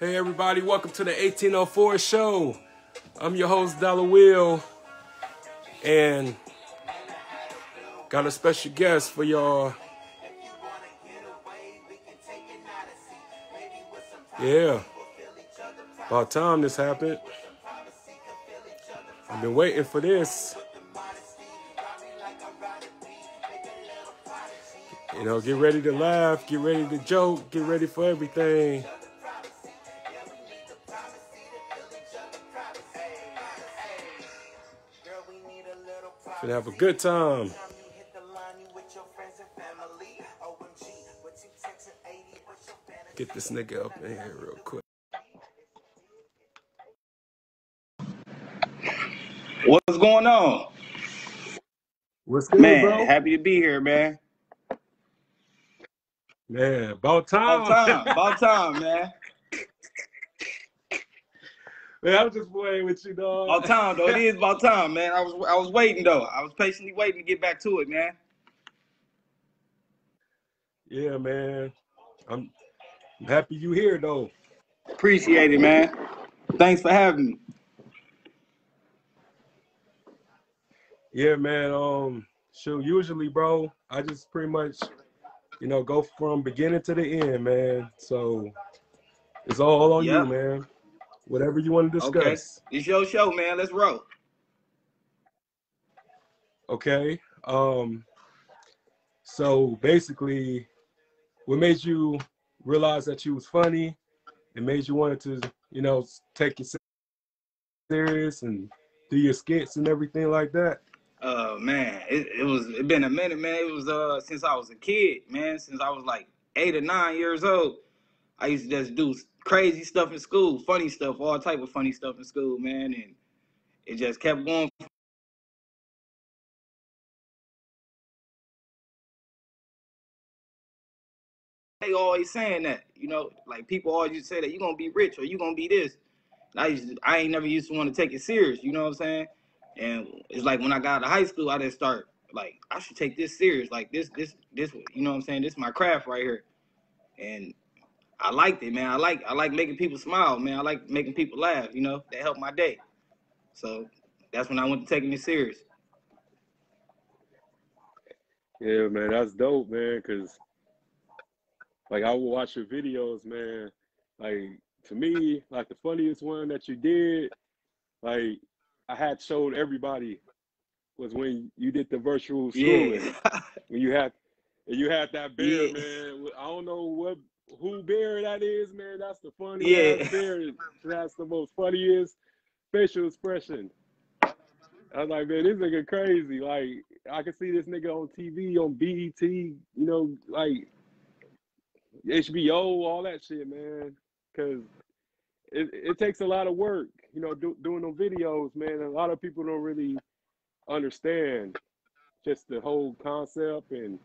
Hey everybody, welcome to the 1804 show. I'm your host Dollar Will and got a special guest for y'all. Yeah. About time this happened. I've been waiting for this. You know, get ready to laugh, get ready to joke, get ready for everything. Gonna have a good time. Get this nigga up in here real quick. What's going on? What's good, Man, bro? happy to be here, man. Man, about About time. time, about time, man. Man, I'm just playing with you, dog. About time, though. It is about time, man. I was I was waiting though. I was patiently waiting to get back to it, man. Yeah, man. I'm, I'm happy you here though. Appreciate it, man. Thanks for having me. Yeah, man. Um, shoot, usually, bro, I just pretty much, you know, go from beginning to the end, man. So it's all on you, man. Whatever you want to Okay. discuss. It's your show, man. Let's roll. Okay. Um, so basically, what made you realize that you was funny? It made you wanted to, you know, take yourself serious and do your skits and everything like that. Uh man, it, it was it been a minute, man. It was uh since I was a kid, man. Since I was like eight or nine years old. I used to just do crazy stuff in school, funny stuff, all type of funny stuff in school, man, and it just kept going. They always saying that, you know, like people always say that you're gonna be rich or you're gonna be this. And I used to, I ain't never used to want to take it serious, you know what I'm saying? And it's like when I got to high school, I just start like I should take this serious, like this, this, this, you know what I'm saying? This is my craft right here, and I liked it, man. I like I like making people smile, man. I like making people laugh, you know. That helped my day. So that's when I went to taking it serious. Yeah, man, that's dope, man. Cause like I will watch your videos, man. Like to me, like the funniest one that you did, like I had showed everybody was when you did the virtual schooling. Yeah. When you had you had that bear, Yeah. man. I don't know what who bear that is, man. That's the funniest. Yeah. bear. That's the most funniest facial expression. I was like, man, this nigga crazy. Like, I can see this nigga on TV, on BET, you know, like HBO, all that shit, man. Cause it, it takes a lot of work, you know, do, doing them videos, man. A lot of people don't really understand just the whole concept and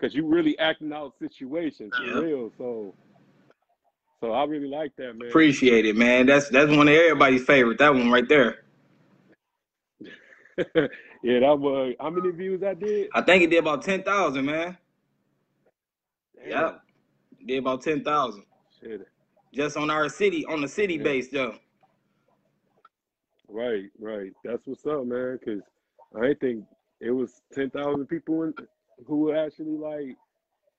because you really acting out situations for real. So, so I really like that, man. Appreciate it, man. That's that's one of everybody's favorite. That one right there. yeah, that was how many views I did? I think it did about ten thousand, man. Damn, Yep. Did about ten thousand. shit. Just on our city, on the city Yeah. base though. Right, right. That's what's up, man. Cause I think it was ten thousand people in, who would actually like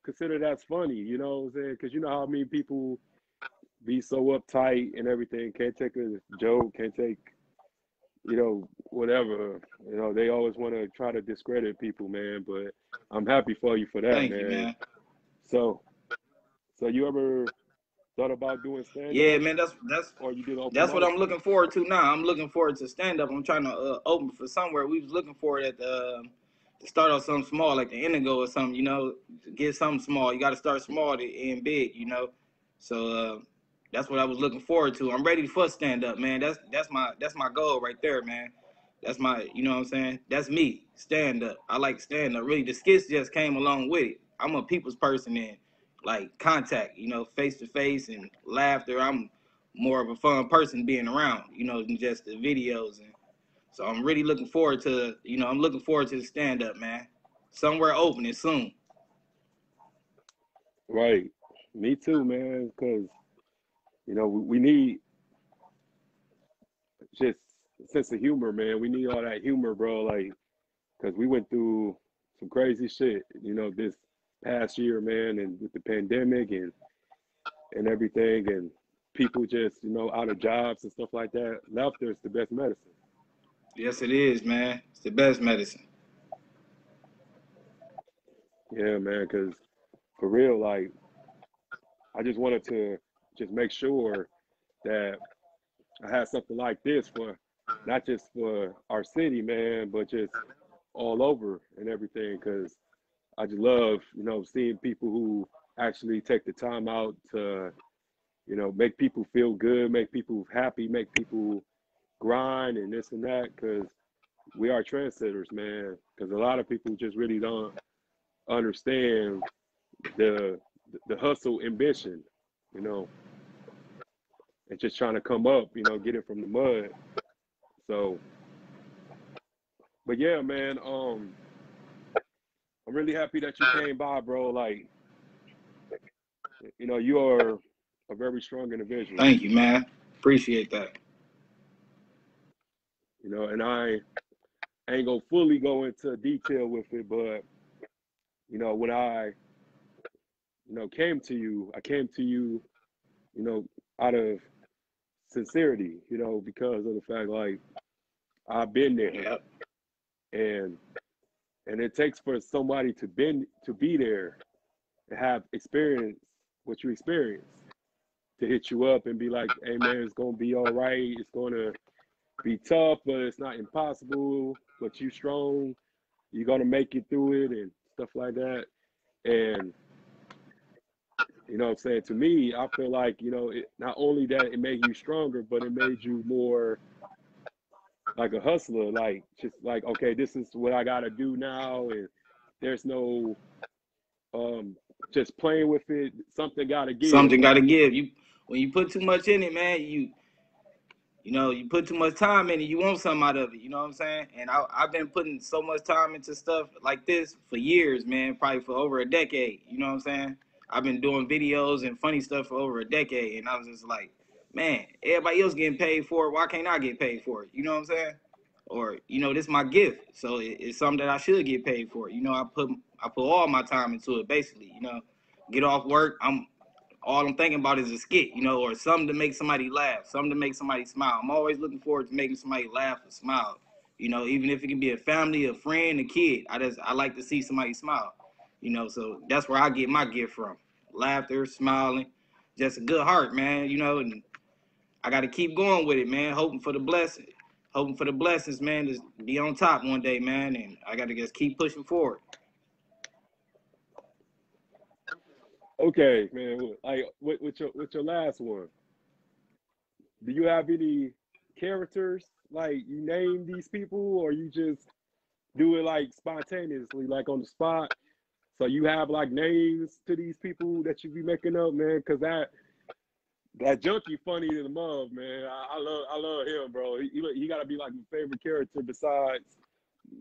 consider that's funny. You know what I'm saying? Cause you know how many people be so uptight and everything, can't take a joke, can't take, you know, whatever. You know, they always want to try to discredit people, man. But I'm happy for you for that, man. you, man. So, so you ever thought about doing stand up? Yeah, man. That's that's or you did open that's what? I'm looking forward to now. I'm looking forward to stand up. I'm trying to uh, open for somewhere. We was looking for it at the start off something small, like the Indigo or something. You know, get something small. You got to start small to end big. You know, so uh, that's what I was looking forward to. I'm ready for stand up, man. That's that's my that's my goal right there, man. That's my, you know what I'm saying? That's me, stand up. I like stand up. Really, the skits just came along with it. I'm a people's person and like contact, you know, face to face and laughter. I'm more of a fun person being around, you know, than just the videos. And so I'm really looking forward to, you know, I'm looking forward to the stand up, man. Somewhere opening soon. Right. Me too, man. Cause you know, we, we need just sense of humor, man. We need all that humor, bro. Like, cause we went through some crazy shit, you know, this past year, man, and with the pandemic and and everything, and people just, you know, out of jobs and stuff like that. Laughter is the best medicine. Yes, it is, man. It's the best medicine. Yeah, man, because for real, like, I just wanted to just make sure that I had something like this for not just for our city, man, but just all over and everything. Because I just love, you know, seeing people who actually take the time out to, you know, make people feel good, make people happy, make people grind and this and that. Because we are trendsetters, man. Because a lot of people just really don't understand the the hustle ambition, you know, and just trying to come up, you know, get it from the mud. So, but yeah, man, um, I'm really happy that you came by, bro. Like, you know, you are a very strong individual. Thank you, man. Appreciate that. You know, and I ain't gonna fully go into detail with it, but you know, when I, you know, came to you, I came to you, you know, out of sincerity, you know, because of the fact like I've been there. Yep. And and it takes for somebody to been to be there to have experience what you experience to hit you up and be like, hey man, it's gonna be all right, it's gonna be tough, but it's not impossible, but you strong, you're gonna make it through it and stuff like that. And you know what I'm saying? To me, I feel like, you know, it, not only that it made you stronger, but it made you more like a hustler, like just like, okay, this is what I gotta do now and there's no um just playing with it. Something gotta give. Something gotta give. You when you put too much in it, man, you you know, you put too much time in it, you want something out of it. You know what I'm saying? And I, I've been putting so much time into stuff like this for years, man, probably for over a decade. You know what I'm saying? I've been doing videos and funny stuff for over a decade, and I was just like, man, everybody else getting paid for it. Why can't I get paid for it? You know what I'm saying? Or you know, this is my gift, so it, it's something that I should get paid for. You know, I put I put all my time into it, basically. You know, get off work, I'm all I'm thinking about is a skit, you know, or something to make somebody laugh, something to make somebody smile. I'm always looking forward to making somebody laugh or smile. You know, even if it can be a family, a friend, a kid. I just I like to see somebody smile. You know, so that's where I get my gift from. Laughter, smiling, just a good heart, man. You know, and I got to keep going with it, man. Hoping for the blessing, hoping for the blessings, man, to be on top one day, man. And I got to just keep pushing forward. Okay, man. Like with, with your with your last one, do you have any characters like you name these people, or you just do it like spontaneously, like on the spot? So you have like names to these people that you be making up, man, because that that junkie funny to the mug, man. I, I, love I love him, bro. He, he, he got to be like my favorite character besides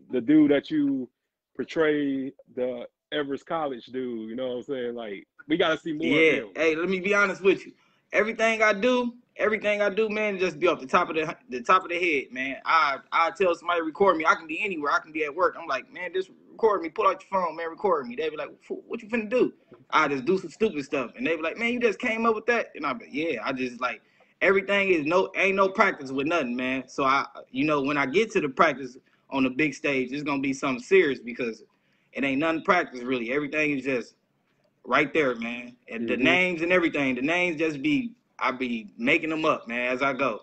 the dude that you portray the Everest College dude. You know what I'm saying? Like we gotta see more. Yeah. Hey, let me be honest with you. Everything I do, everything I do, man, just be off the top of the the top of the head, man. I I tell somebody record me. I can be anywhere. I can be at work. I'm like, man, just record me. Pull out your phone, man. Record me. They be like, what you finna do? I just do some stupid stuff, and they be like, man, you just came up with that, and I be, yeah, I just like everything is no ain't no practice with nothing, man. So I, you know, when I get to the practice on the big stage, it's gonna be something serious because it ain't nothing practice really. Everything is just right there, man. And mm-hmm. the names and everything, the names just be I be making them up, man, as I go.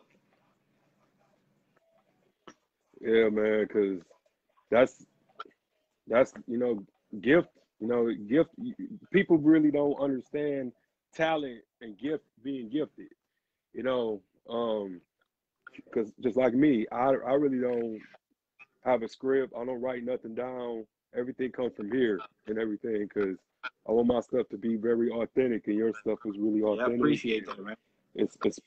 Yeah, man, because that's that's you know gift. You know, gift. People really don't understand talent and gift being gifted. You know, um, because just like me, I I really don't have a script. I don't write nothing down. Everything comes from here and everything because I want my stuff to be very authentic, and your stuff is really authentic. Yeah, I appreciate that, man. It's it's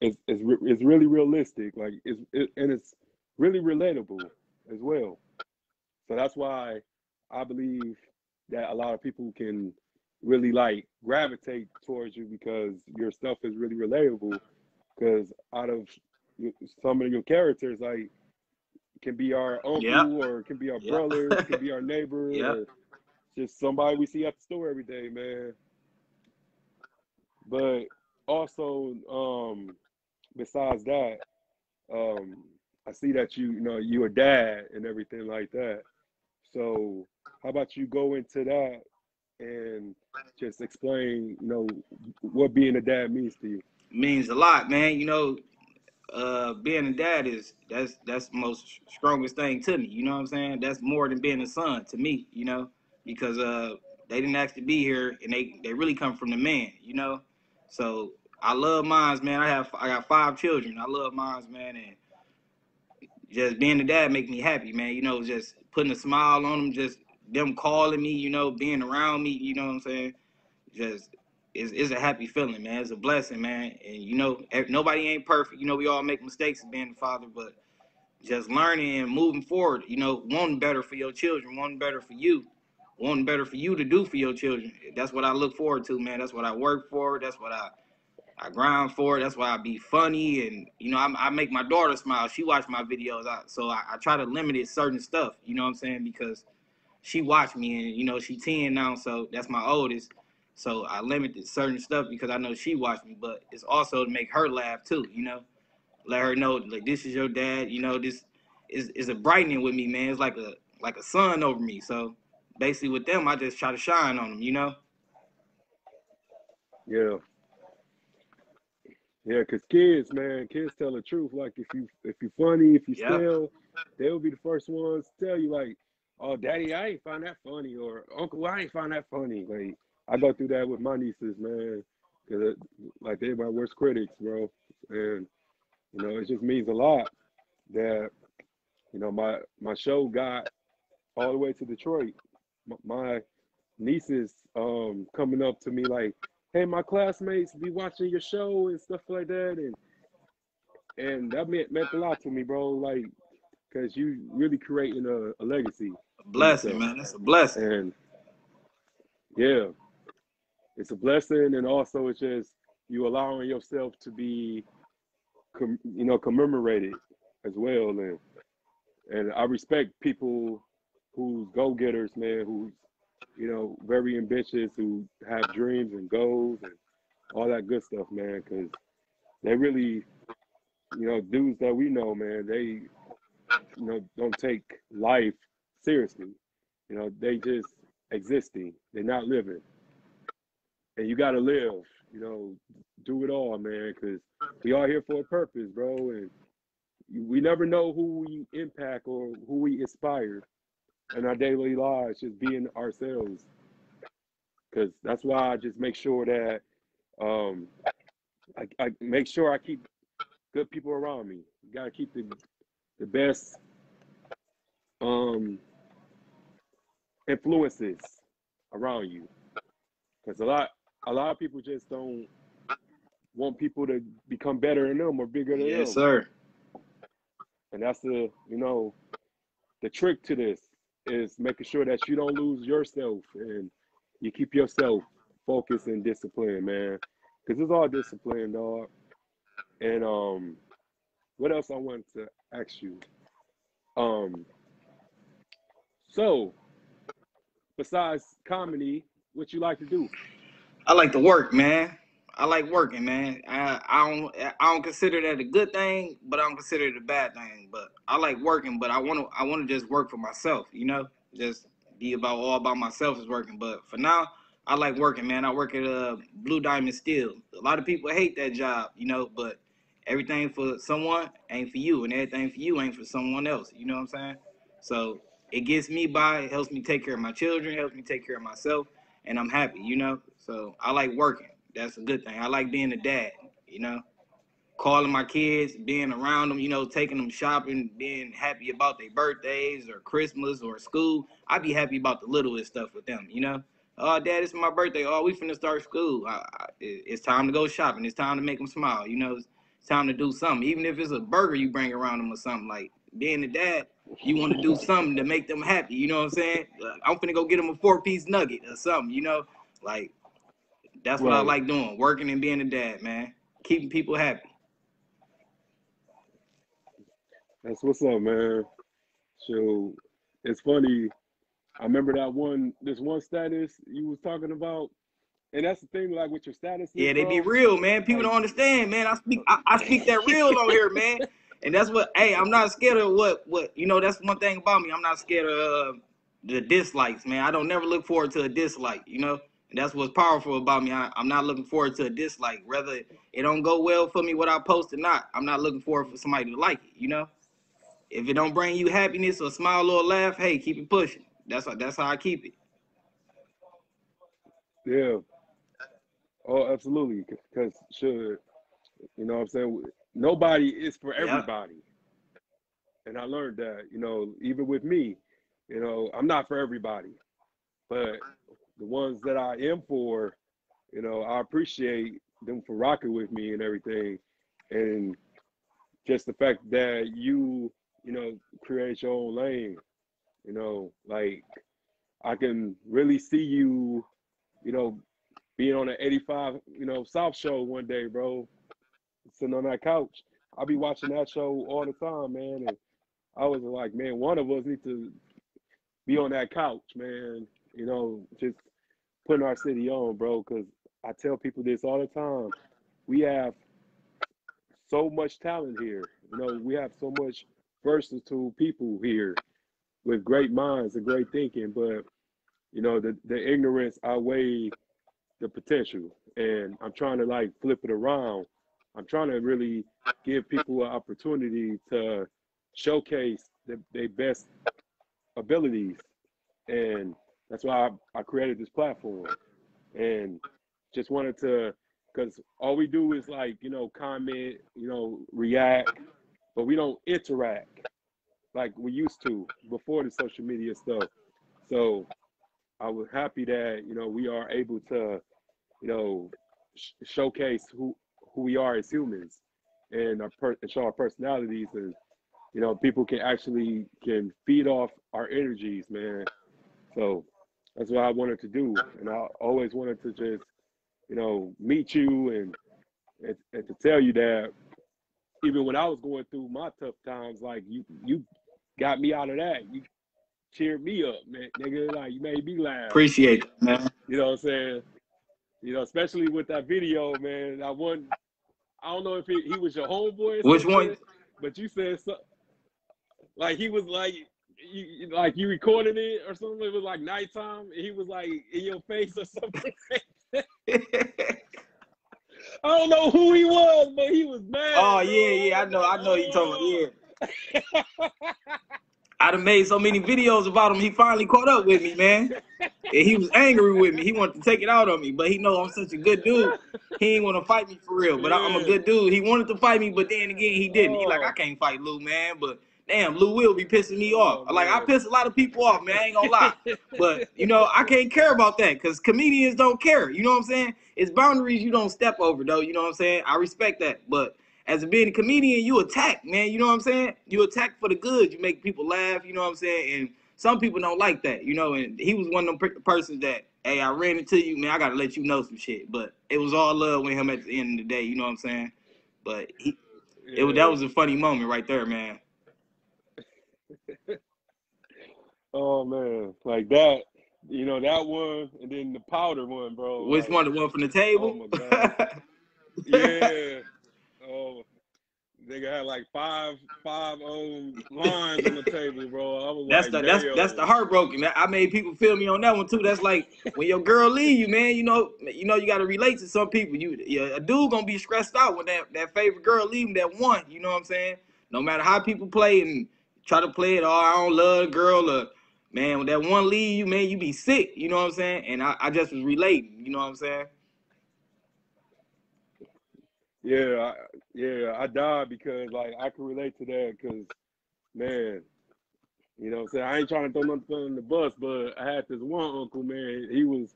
it's it's, it's really realistic, like it's it, and it's really relatable as well. So that's why I believe that a lot of people can really like gravitate towards you because your stuff is really relatable. Because out of some of your characters, like can be our uncle Yeah. or it can be our Yeah. brother, it can be our neighbor, or just somebody we see at the store every day, man. But also, um, besides that, um, I see that you, you know, you a dad and everything like that. So how about you go into that and just explain, you know, what being a dad means to you? means a lot, man. You know, uh, being a dad is that's that's most strongest thing to me. You know what I'm saying? That's more than being a son to me. You know, because uh, they didn't ask to be here, and they they really come from the man. You know, so I love mines, man. I have I got five children. I love mines, man, and just being a dad make me happy, man. You know, just putting a smile on them, just them calling me, you know, being around me. You know what I'm saying? Just it's, it's a happy feeling, man. It's a blessing, man. And you know, nobody ain't perfect. You know, we all make mistakes being a father, but just learning and moving forward. You know, wanting better for your children, wanting better for you, wanting better for you to do for your children. That's what I look forward to, man. That's what I work for. That's what I I grind for. That's why I be funny and you know I, I make my daughter smile. She watch my videos, I, so I, I try to limit it certain stuff. You know what I'm saying? Because she watched me and you know she 10 now, so that's my oldest. So I limited certain stuff because I know she watched me, but it's also to make her laugh too. You know, let her know like this is your dad. You know, this is is a brightening with me, man. It's like a like a sun over me. So basically, with them, I just try to shine on them. You know. Yeah. Yeah, cause kids, man, kids tell the truth. Like if you if you're funny, if you Yeah. steal, they'll be the first ones to tell you like, "Oh, daddy, I ain't find that funny," or "Uncle, I ain't find that funny." Like I go through that with my nieces, man, cause it, like they're my worst critics, bro. And you know, it just means a lot that you know my my show got all the way to Detroit. M- My nieces um coming up to me like, "Hey, my classmates be watching your show and stuff like that," and and that meant meant a lot to me, bro. Like, cause you really creating a, a legacy A blessing, yourself, man. That's a blessing. and yeah, it's a blessing, and also it's just you allowing yourself to be, com- you know, commemorated as well, and and I respect people who's go getters, man, who's you know very ambitious, who have dreams and goals and all that good stuff, man, because they really, you know, dudes that we know, man, they you know don't take life seriously. You know, they just existing. They're not living. And you gotta live, you know, do it all, man, because we are here for a purpose, bro. And we never know who we impact or who we inspire in our daily lives, just being ourselves. Because that's why I just make sure that um, I, I make sure I keep good people around me. You gotta keep the the best um, influences around you, because a lot a lot of people just don't want people to become better than them or bigger than Yes, them. Yes, sir. And that's the, you know, the trick to this is making sure that you don't lose yourself and you keep yourself focused and disciplined, man. Because it's all discipline, dog. And um, what else I wanted to ask you? Um, so besides comedy, what you like to do? I like to work, man. I like working, man. I, I don't I don't consider that a good thing, but I don't consider it a bad thing. But I like working, but I want to I want to just work for myself, you know, just be about all about myself is working. But for now, I like working, man. I work at uh, Blue Diamond Steel. A lot of people hate that job, you know, but everything for someone ain't for you, and everything for you ain't for someone else. You know what I'm saying? So it gets me by. It helps me take care of my children. Helps me take care of myself, and I'm happy. You know. So I like working. That's a good thing. I like being a dad. You know, calling my kids, being around them. You know, taking them shopping, being happy about their birthdays or Christmas or school. I be happy about the littlest stuff with them. You know. Oh, dad, it's my birthday. Oh, we finna start school. I, I, it's time to go shopping. It's time to make them smile. You know, it's time to do something. Even if it's a burger you bring around them or something. Like being a dad, you want to do something to make them happy. You know what I'm saying? I'm finna go get them a four piece nugget or something. You know, Like that's what I like doing, working and being a dad, man. Keeping people happy. That's what's up, man. So it's funny. I remember that one, this one status you was talking about, and that's the thing, like with your status. Yeah, they be real, man. People Like, don't understand, man. I speak I, I speak that real on here, man. And that's what hey, I'm not scared of what what you know, that's one thing about me. I'm not scared of uh, the dislikes, man. I don't never look forward to a dislike, you know? And that's what's powerful about me. I, I'm not looking forward to a dislike. Whether it don't go well for me what I post or not, I'm not looking forward for somebody to like it, you know? If it don't bring you happiness or smile or laugh, hey, keep it pushing. That's how that's how I keep it. yeah. Oh, absolutely. Because sure, you know what I'm saying? Nobody is for Yeah. everybody. And I learned that, you know, even with me, you know, I'm not for everybody. But the ones that I am for, you know, I appreciate them for rocking with me and everything. And just the fact that you, you know, create your own lane, you know, like I can really see you, you know, being on an 85, you know, South show one day, bro, sitting on that couch. I'll be watching that show all the time, man. And I was like, man, one of us need to be on that couch, man. You know, just putting our city on, bro. Because I tell people this all the time. We have so much talent here. You know, we have so much versatile people here with great minds and great thinking, but you know, the, the ignorance outweighs the potential. And I'm trying to like flip it around. I'm trying to really give people an opportunity to showcase the, their best abilities. And that's why I, I created this platform. And just wanted to, because all we do is like, you know, comment, you know, react, but we don't interact like we used to before the social media stuff. So I was happy that, you know, we are able to, you know, sh- showcase who, who we are as humans and, our per- and show our personalities and, you know, people can actually can feed off our energies, man. So that's what I wanted to do. And I always wanted to just, you know, meet you and, and, and to tell you that even when I was going through my tough times, like you, you got me out of that. You cheered me up, man, nigga. Like you made me laugh. Appreciate it, man. You know what I'm saying? You know, especially with that video, man. I wasn't. I don't know if he, he was your homeboy Which one? but you said so, like he was like. You, like you recorded it or something. It was like nighttime. And he was like in your face or something. I don't know who he was, but he was mad. oh yeah, yeah, I know, I know you told about. Yeah, I done made so many videos about him. He finally caught up with me, man. And he was angry with me. He wanted to take it out on me, but he know I'm such a good dude. He ain't want to fight me for real. But I, I'm a good dude. He wanted to fight me, but then again, he didn't. He like, oh. I Oh. can't fight Lou, man. But damn, Lou will be pissing me off. Oh, Like I piss a lot of people off, man. I ain't gonna lie. But you know, I can't care about that because comedians don't care. You know what I'm saying? It's boundaries you don't step over, though. You know what I'm saying? I respect that. But as a being a comedian, you attack, man. You know what I'm saying? You attack for the good. You make people laugh. You know what I'm saying? And some people don't like that, you know. And he was one of them per- persons that, hey, I ran into you, man. I gotta let you know some shit. But it was all love with him at the end of the day. You know what I'm saying? But he, it was that was a funny moment right there, man. Oh man, like that. You know that one, and then the powder one, bro. Which like, one? The one from the table? Oh my God. Yeah. Oh, nigga had like five, five um lines on the table, bro. I was That's like, the that's that's the heartbroken. I made people feel me on that one too. That's like when your girl leave you, man. You know, you know you got to relate to some people. You yeah, a dude gonna be stressed out when that that favorite girl leave him. That one, you know what I'm saying? No matter how people play and try to play it, oh I don't love the girl or man when that one leave you, man, you be sick. You know what I'm saying? And I, I just was relating. You know what I'm saying? Yeah, I, yeah, I died because like I can relate to that because man, you know what I'm saying? I ain't trying to throw nothing on the bus, but I had this one uncle, man, he was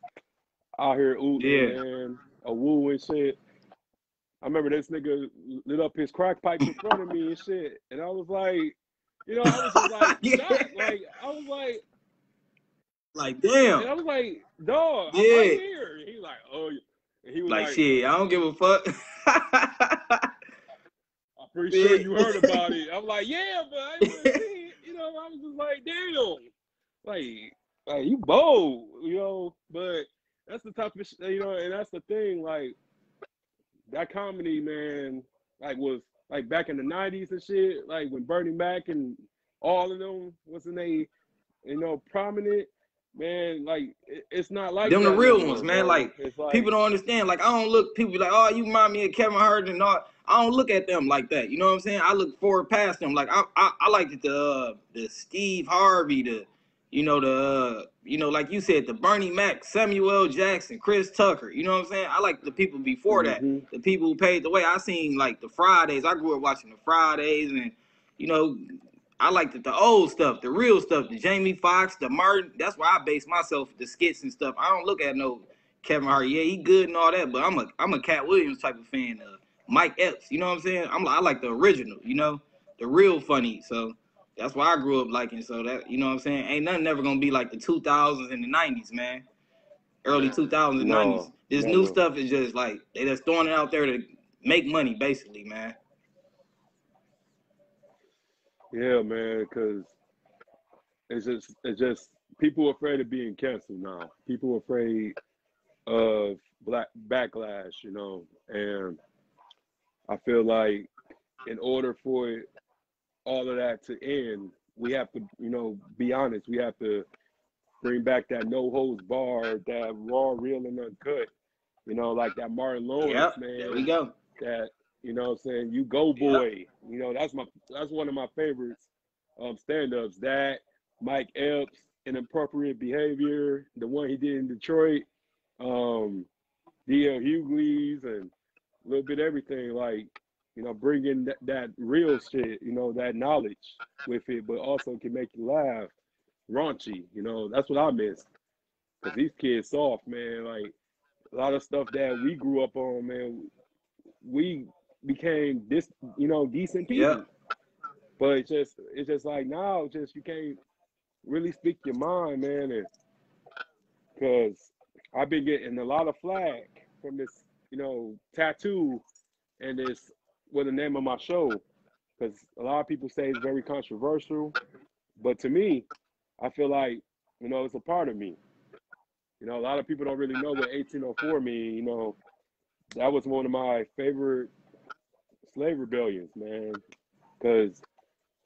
out here ooting, Yeah. man, a woo and shit. I remember this nigga lit up his crack pipe in front of me and shit. And I was like, you know, I was just like, Yeah. Like, I was like, Like damn. I was like, dog, I'm Yeah. right here. He like, oh, he was Like like, shit, I don't give a fuck. I'm pretty sure you heard about it. I'm like, yeah, but I ain't really seen it. You know, I was just like, damn, like, like you bold, you know. But that's the type of, sh- you know, and that's the thing, like that comedy, man, like was like back in the '90s and shit, like when Bernie Mac and all of them wasn't they, you know, prominent. Man, like it's not like Them the real no ones, man. Like, like people don't understand. Like I don't look. People be like, oh, you remind me of Kevin Hart and all. I don't look at them like that. You know what I'm saying? I look forward past them. Like I, I, I like the uh, the Steve Harvey, the, you know the, uh, you know like you said, the Bernie Mac, Samuel. Jackson, Chris Tucker. You know what I'm saying? I like the people before that. Mhm. The people who paved the way. I seen like the Fridays. I grew up watching the Fridays, and you know, I like the, the old stuff, the real stuff, the Jamie Foxx, the Martin. That's why I base myself the skits and stuff. I don't look at no Kevin Hart. Yeah, he good and all that, but I'm a I'm a Katt Williams type of fan. Uh, Mike Epps. You know what I'm saying? I'm I like the original. You know, the real funny. So. That's why I grew up liking. So that you know what I'm saying. Ain't nothing ever gonna be like the 2000s and the 90s, man. Early 2000s and No, 90s. This new stuff is just like they just throwing it out there to make money, basically, man. Yeah, man, because it's just it's just people afraid of being canceled now. People afraid of black backlash, you know, and I feel like in order for it, all of that to end, we have to, you know, be honest. We have to bring back that no holds bar, that raw, real, and uncut. You know, like that Martin Lawrence Yep, man there we go. that you know what I'm saying you go boy you know that's my that's one of my favorites um stand-ups that Mike Epps inappropriate behavior the one he did in Detroit um DL Hughley's and a little bit everything like you know bringing that, that real shit you know that knowledge with it but also can make you laugh raunchy you know that's what I miss because these kids soft man like a lot of stuff that we grew up on man we became this, you know, decent people. Yeah. But it's just, it's just like now, just you can't really speak your mind, man, and because I've been getting a lot of flack from this, you know, tattoo and this, what the name of my show, because a lot of people say it's very controversial, but to me, I feel like, you know, it's a part of me. You know, a lot of people don't really know what 1804 mean. You know, that was one of my favorite slave rebellions, man, because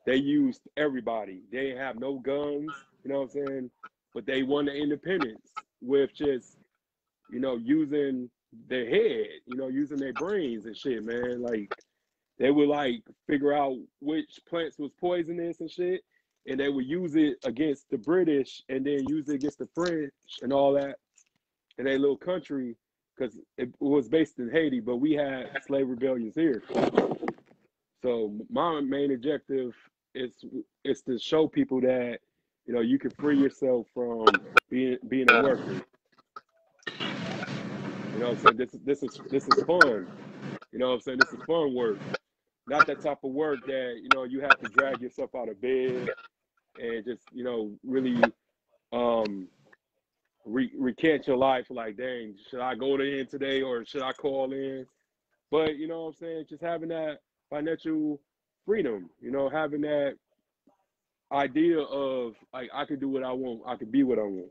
they used everybody. They have no guns, you know what I'm saying? But they won the independence with just, you know, using their head, you know, using their brains and shit, man. Like they would like figure out which plants was poisonous and shit, and they would use it against the British and then use it against the French and all that in their little country because it was based in Haiti, but we had slave rebellions here. So my main objective is is to show people that you know you can free yourself from being being a worker. You know, I'm saying this is this is this is fun. You know, what I'm saying this is fun work, not that type of work that you know you have to drag yourself out of bed and just you know really um re- recant your life like dang should i go to in today or should i call in? But you know what i'm saying? Just having that financial freedom you know having that idea of like i can do what i want i can be what i want.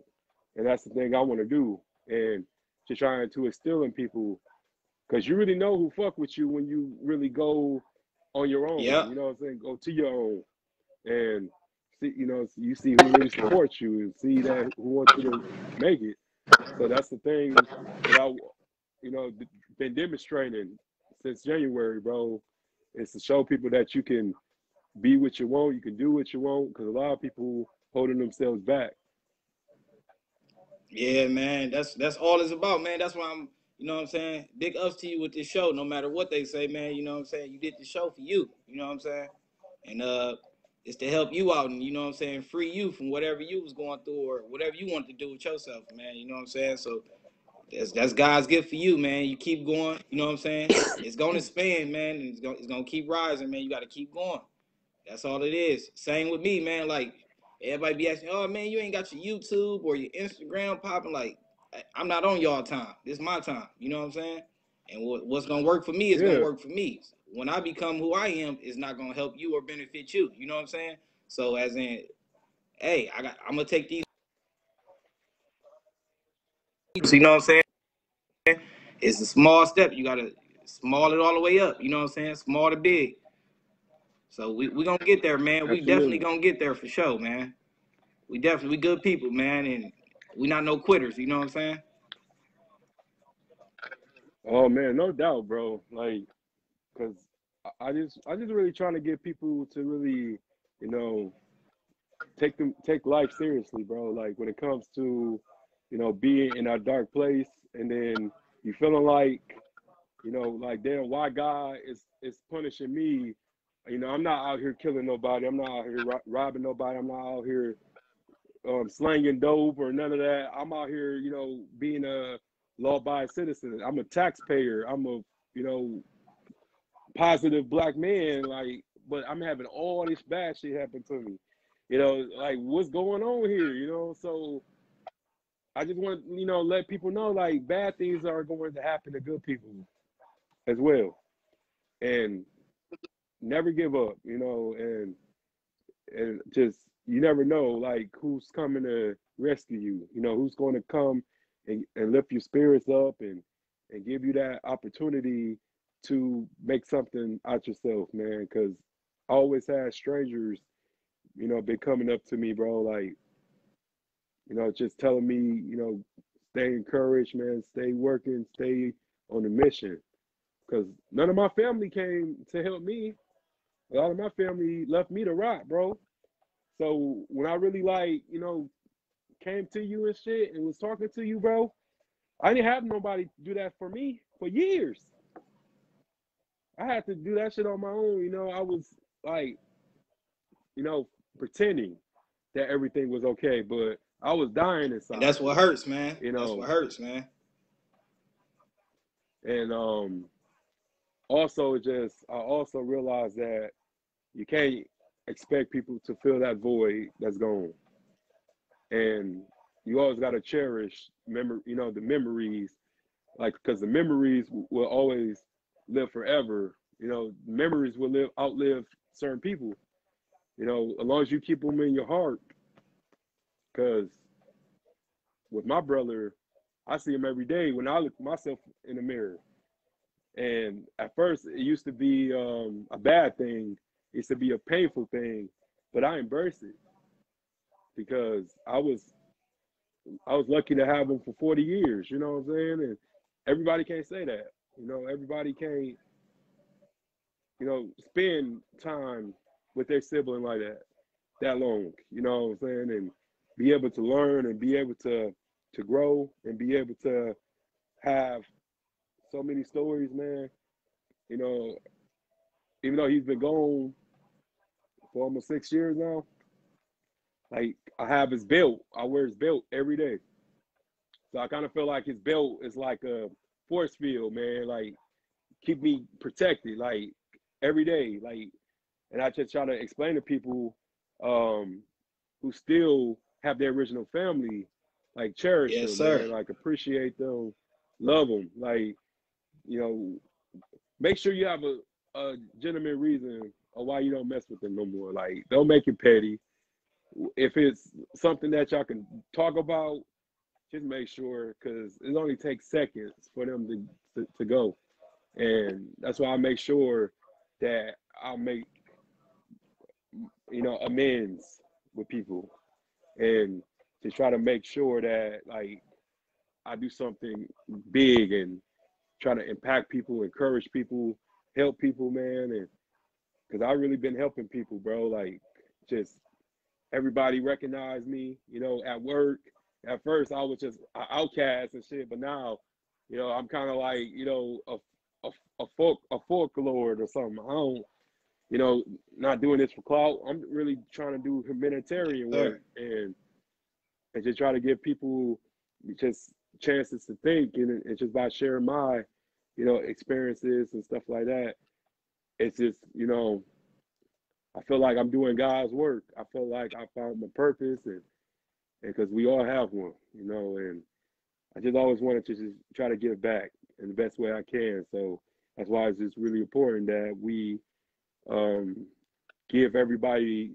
And that's the thing i want to do and just trying to instill in people. Because you really know who fuck with you when you really go on your own Yeah. you know what i'm saying go to your own and see you know you see who really supports you and see that who wants you to make it so that's the thing that I, you know, been demonstrating since January, bro. Is to show people that you can be what you want, you can do what you want, because a lot of people holding themselves back. Yeah, man. That's that's all it's about, man. That's why I'm, you know what I'm saying? Big ups to you with this show, no matter what they say, man. You know what I'm saying? You did the show for you. You know what I'm saying? And uh it's to help you out and you know what I'm saying, free you from whatever you was going through or whatever you wanted to do with yourself, man. You know what I'm saying? So that's that's God's gift for you, man. You keep going, you know what I'm saying? It's gonna expand, man, and it's gonna it's gonna keep rising, man. You gotta keep going. That's all it is. Same with me, man. Like everybody be asking, oh man, you ain't got your YouTube or your Instagram popping. Like, I'm not on y'all time. This is my time. You know what I'm saying? And what, what's gonna work for me is yeah. gonna work for me. When I become who I am, it's not gonna help you or benefit you. You know what I'm saying? So as in, hey, I got I'm gonna take these. You know what I'm saying? It's a small step. You gotta small it all the way up. You know what I'm saying? Small to big. So we we gonna get there, man. Absolutely. We definitely gonna get there for sure, man. We definitely we good people, man, and we not no quitters. You know what I'm saying? Oh man, no doubt, bro. Like, cause I just I just really trying to get people to really, you know, take them take life seriously, bro. Like when it comes to, you know, being in a dark place and then you feeling like, you know, like damn, why God is is punishing me? You know, I'm not out here killing nobody. I'm not out here robbing nobody. I'm not out here um, slanging dope or none of that. I'm out here, you know, being a law-abiding citizen. I'm a taxpayer. I'm a, you know, positive black man. Like, but I'm having all this bad shit happen to me. You know, like what's going on here? You know, so I just want you know let people know like bad things are going to happen to good people as well, and never give up. You know, and and just you never know like who's coming to rescue you. You know, who's going to come and, and lift your spirits up and and give you that opportunity to make something out yourself, man. Because I always had strangers, you know, been coming up to me, bro, like, you know, just telling me, you know, stay encouraged, man, stay working, stay on the mission. Because none of my family came to help me. A lot of my family left me to rot, bro. So when I really like, you know, came to you and shit and was talking to you, bro, I didn't have nobody do that for me for years. I had to do that shit on my own. You know, I was like, you know, pretending that everything was okay, but I was dying inside. And that's what hurts, man. You know, that's what hurts, man. And um, also just I also realized that you can't expect people to fill that void that's gone, and you always got to cherish memory. You know, the memories, like because the memories will always live forever. You know, memories will live outlive certain people. You know, as long as you keep them in your heart. Because with my brother, I see him every day when I look myself in the mirror. And at first, it used to be um, a bad thing. It used to be a painful thing, but I embraced it because I was I was lucky to have him for 40 years. You know what I'm saying? And everybody can't say that. You know, everybody can't, you know, spend time with their sibling like that that long. You know what I'm saying? And be able to learn and be able to to grow and be able to have so many stories, man. You know, even though he's been gone for almost six years now, like I have his belt. I wear his belt every day. So I kind of feel like his belt is like a force field, man. Like keep me protected, like every day. Like, and I just try to explain to people um, who still have their original family, like cherish yes, them, man. like appreciate them, love them. Like, you know, make sure you have a, a genuine reason of why you don't mess with them no more. Like, don't make it petty. If it's something that y'all can talk about, just make sure because it only takes seconds for them to, to, to go. And that's why I make sure that I'll make, you know, amends with people and to try to make sure that like I do something big and try to impact people, encourage people, help people, man. And because I really been helping people, bro. Like just everybody recognize me, you know, at work. At first I was just an outcast and shit, but now, you know, I'm kind of like, you know, a a, a folk a folklore or something. I don't, you know, not doing this for clout. I'm really trying to do humanitarian work and and just try to give people just chances to think and, and just by sharing my, you know, experiences and stuff like that. It's just, you know, I feel like I'm doing God's work. I feel like I found my purpose and because we all have one, you know, and I just always wanted to just try to give back in the best way I can. So that's why it's just really important that we um, give everybody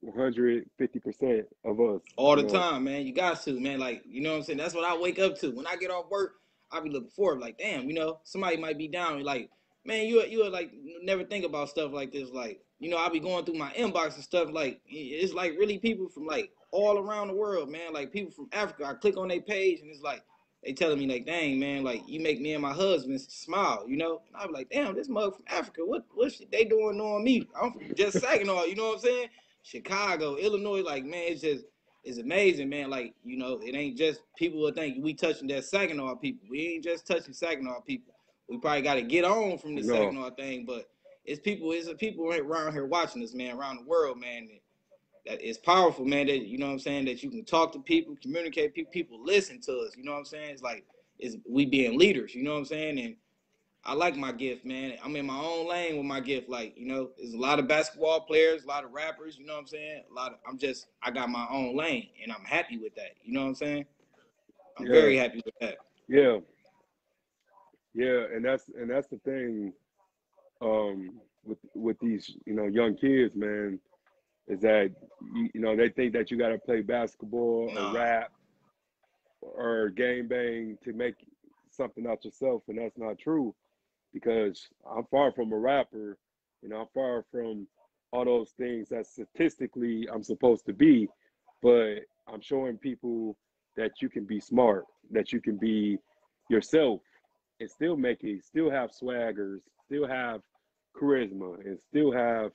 150 percent of us all the know? time, man. You got to, man. Like you know what I'm saying. That's what I wake up to when I get off work. I be looking forward, like, damn, you know, somebody might be down. Like, man, you you like never think about stuff like this. Like, you know, I'll be going through my inbox and stuff. Like, it's like really people from like all around the world, man. Like people from Africa. I click on their page and it's like they telling me like, dang man, like you make me and my husband smile, you know. And I'm like, damn, this mug from Africa. What what they doing on me? I'm just Saginaw, you know what I'm saying? Chicago, Illinois, like man, it's just it's amazing, man. Like you know, it ain't just people will think we touching that Saginaw people. We ain't just touching Saginaw people. We probably got to get on from the no. Saginaw thing, but it's people, it's people right around here watching us, man, around the world, man that it's powerful, man. That you know what I'm saying. That you can talk to people, communicate. People, people listen to us. You know what I'm saying. It's like it's we being leaders. You know what I'm saying. And I like my gift, man. I'm in my own lane with my gift. Like you know, there's a lot of basketball players, a lot of rappers. You know what I'm saying. A lot of I'm just I got my own lane, and I'm happy with that. You know what I'm saying. I'm yeah. very happy with that. Yeah. Yeah, and that's and that's the thing um with with these you know young kids man is that you, you know they think that you got to play basketball no. or rap or game bang to make something out yourself, and that's not true because I'm far from a rapper. You know, I'm far from all those things that statistically I'm supposed to be, but I'm showing people that you can be smart, that you can be yourself and still make it, still have swaggers, still have charisma, and still have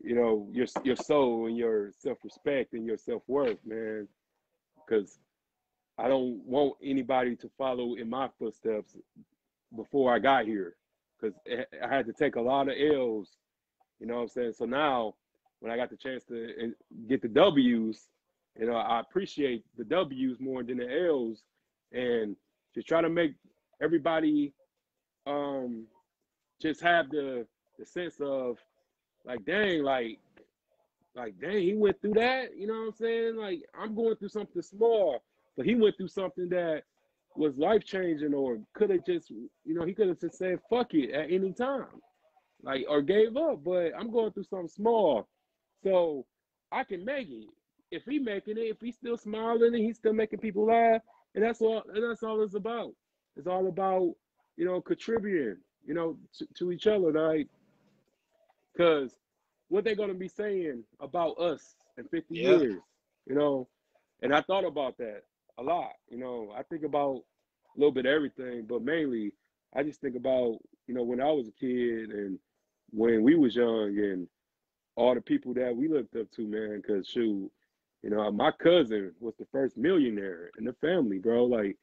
you know your your soul and your self respect and your self worth, man. Because I don't want anybody to follow in my footsteps before I got here, because I had to take a lot of L's. You know what I'm saying? So now, when I got the chance to eh, get the W's, you know, I appreciate the W's more than the L's, and just try to make everybody um just have the the sense of like dang, like like dang, he went through that. You know what I'm saying? Like I'm going through something small, but he went through something that was life changing, or could have just, you know, he could have just said fuck it at any time, like or gave up. But I'm going through something small, so I can make it. If he making it, if he's still smiling and he's still making people laugh, and that's all. And that's all it's about. It's all about you know contributing, you know, to, to each other. Like because what they're gonna be saying about us in 50 yeah. years, you know. And I thought about that a lot. You know, I think about a little bit of everything, but mainly I just think about, you know, when I was a kid and when we was young and all the people that we looked up to, man, cause shoot, you know, my cousin was the first millionaire in the family, bro. Like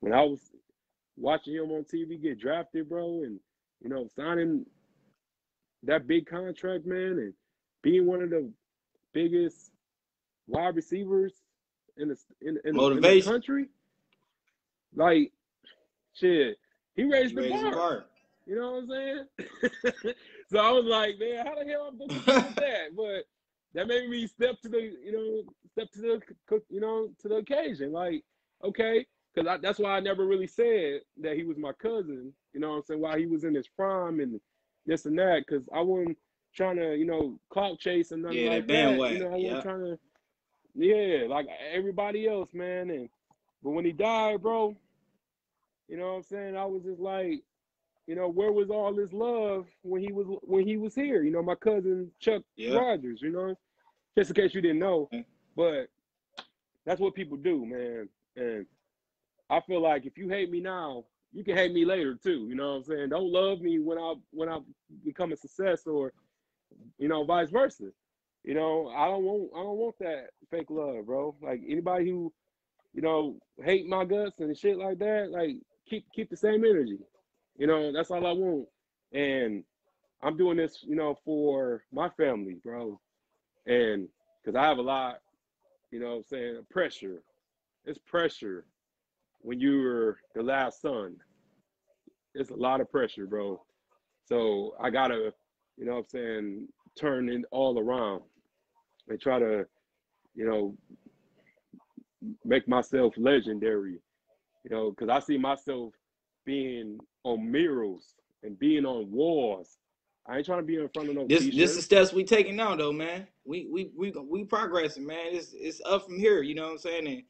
when I was watching him on TV get drafted, bro, and you know, signing that big contract, man, and being one of the biggest wide receivers in the in, in, in the country, like shit, he raised, he the, raised bar. the, bar. You know what I'm saying? so I was like, man, how the hell I'm supposed to do that? But that made me step to the, you know, step to the, you know, to the occasion. Like, okay, because that's why I never really said that he was my cousin. You know what I'm saying? While he was in his prime and this and that because I wasn't trying to, you know, clout chase and nothing yeah, like that. Way. You know, I wasn't trying to, yeah, like everybody else, man. And but when he died, bro, you know what I'm saying? I was just like, you know, where was all this love when he was when he was here? You know, my cousin Chuck yeah. Rogers. You know, just in case you didn't know, but that's what people do, man. And I feel like if you hate me now, you can hate me later too. You know what I'm saying? Don't love me when I when I become a success or you know, vice versa. You know, I don't want I don't want that fake love, bro. Like anybody who, you know, hate my guts and shit like that, like keep keep the same energy. You know, that's all I want. And I'm doing this, you know, for my family, bro. And because I have a lot, you know I'm saying, pressure. It's pressure when you were the last son. It's a lot of pressure, bro. So I gotta, you know I'm saying, turn it all around and try to, you know, make myself legendary. You know, because I see myself being on murals and being on walls. I ain't trying to be in front of no. This this is steps we taking now though, man. We we we we progressing, man. It's it's up from here. You know what I'm saying? And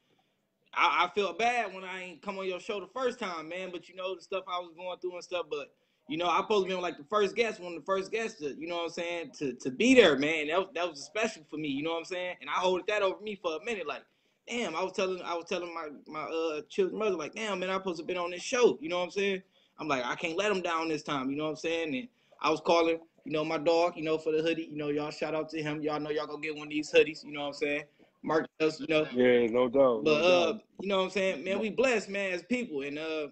I, I felt bad when I ain't come on your show the first time, man. But you know the stuff I was going through and stuff. But you know I supposed to be like the first guest, one of the first guests. To, you know what I'm saying? To to be there, man. That was, that was special for me. You know what I'm saying? And I hold that over me for a minute, like. Damn, I was telling I was telling my my uh children's mother like, damn man, I supposed to been on this show. You know what I'm saying? I'm like, I can't let them down this time. You know what I'm saying? And I was calling, you know, my dog, you know, for the hoodie. You know, y'all shout out to him. Y'all know y'all gonna get one of these hoodies. You know what I'm saying? Mark us, you know. Yeah, no doubt. But no uh, doubt. you know what I'm saying, man, we blessed, man, as people, and uh,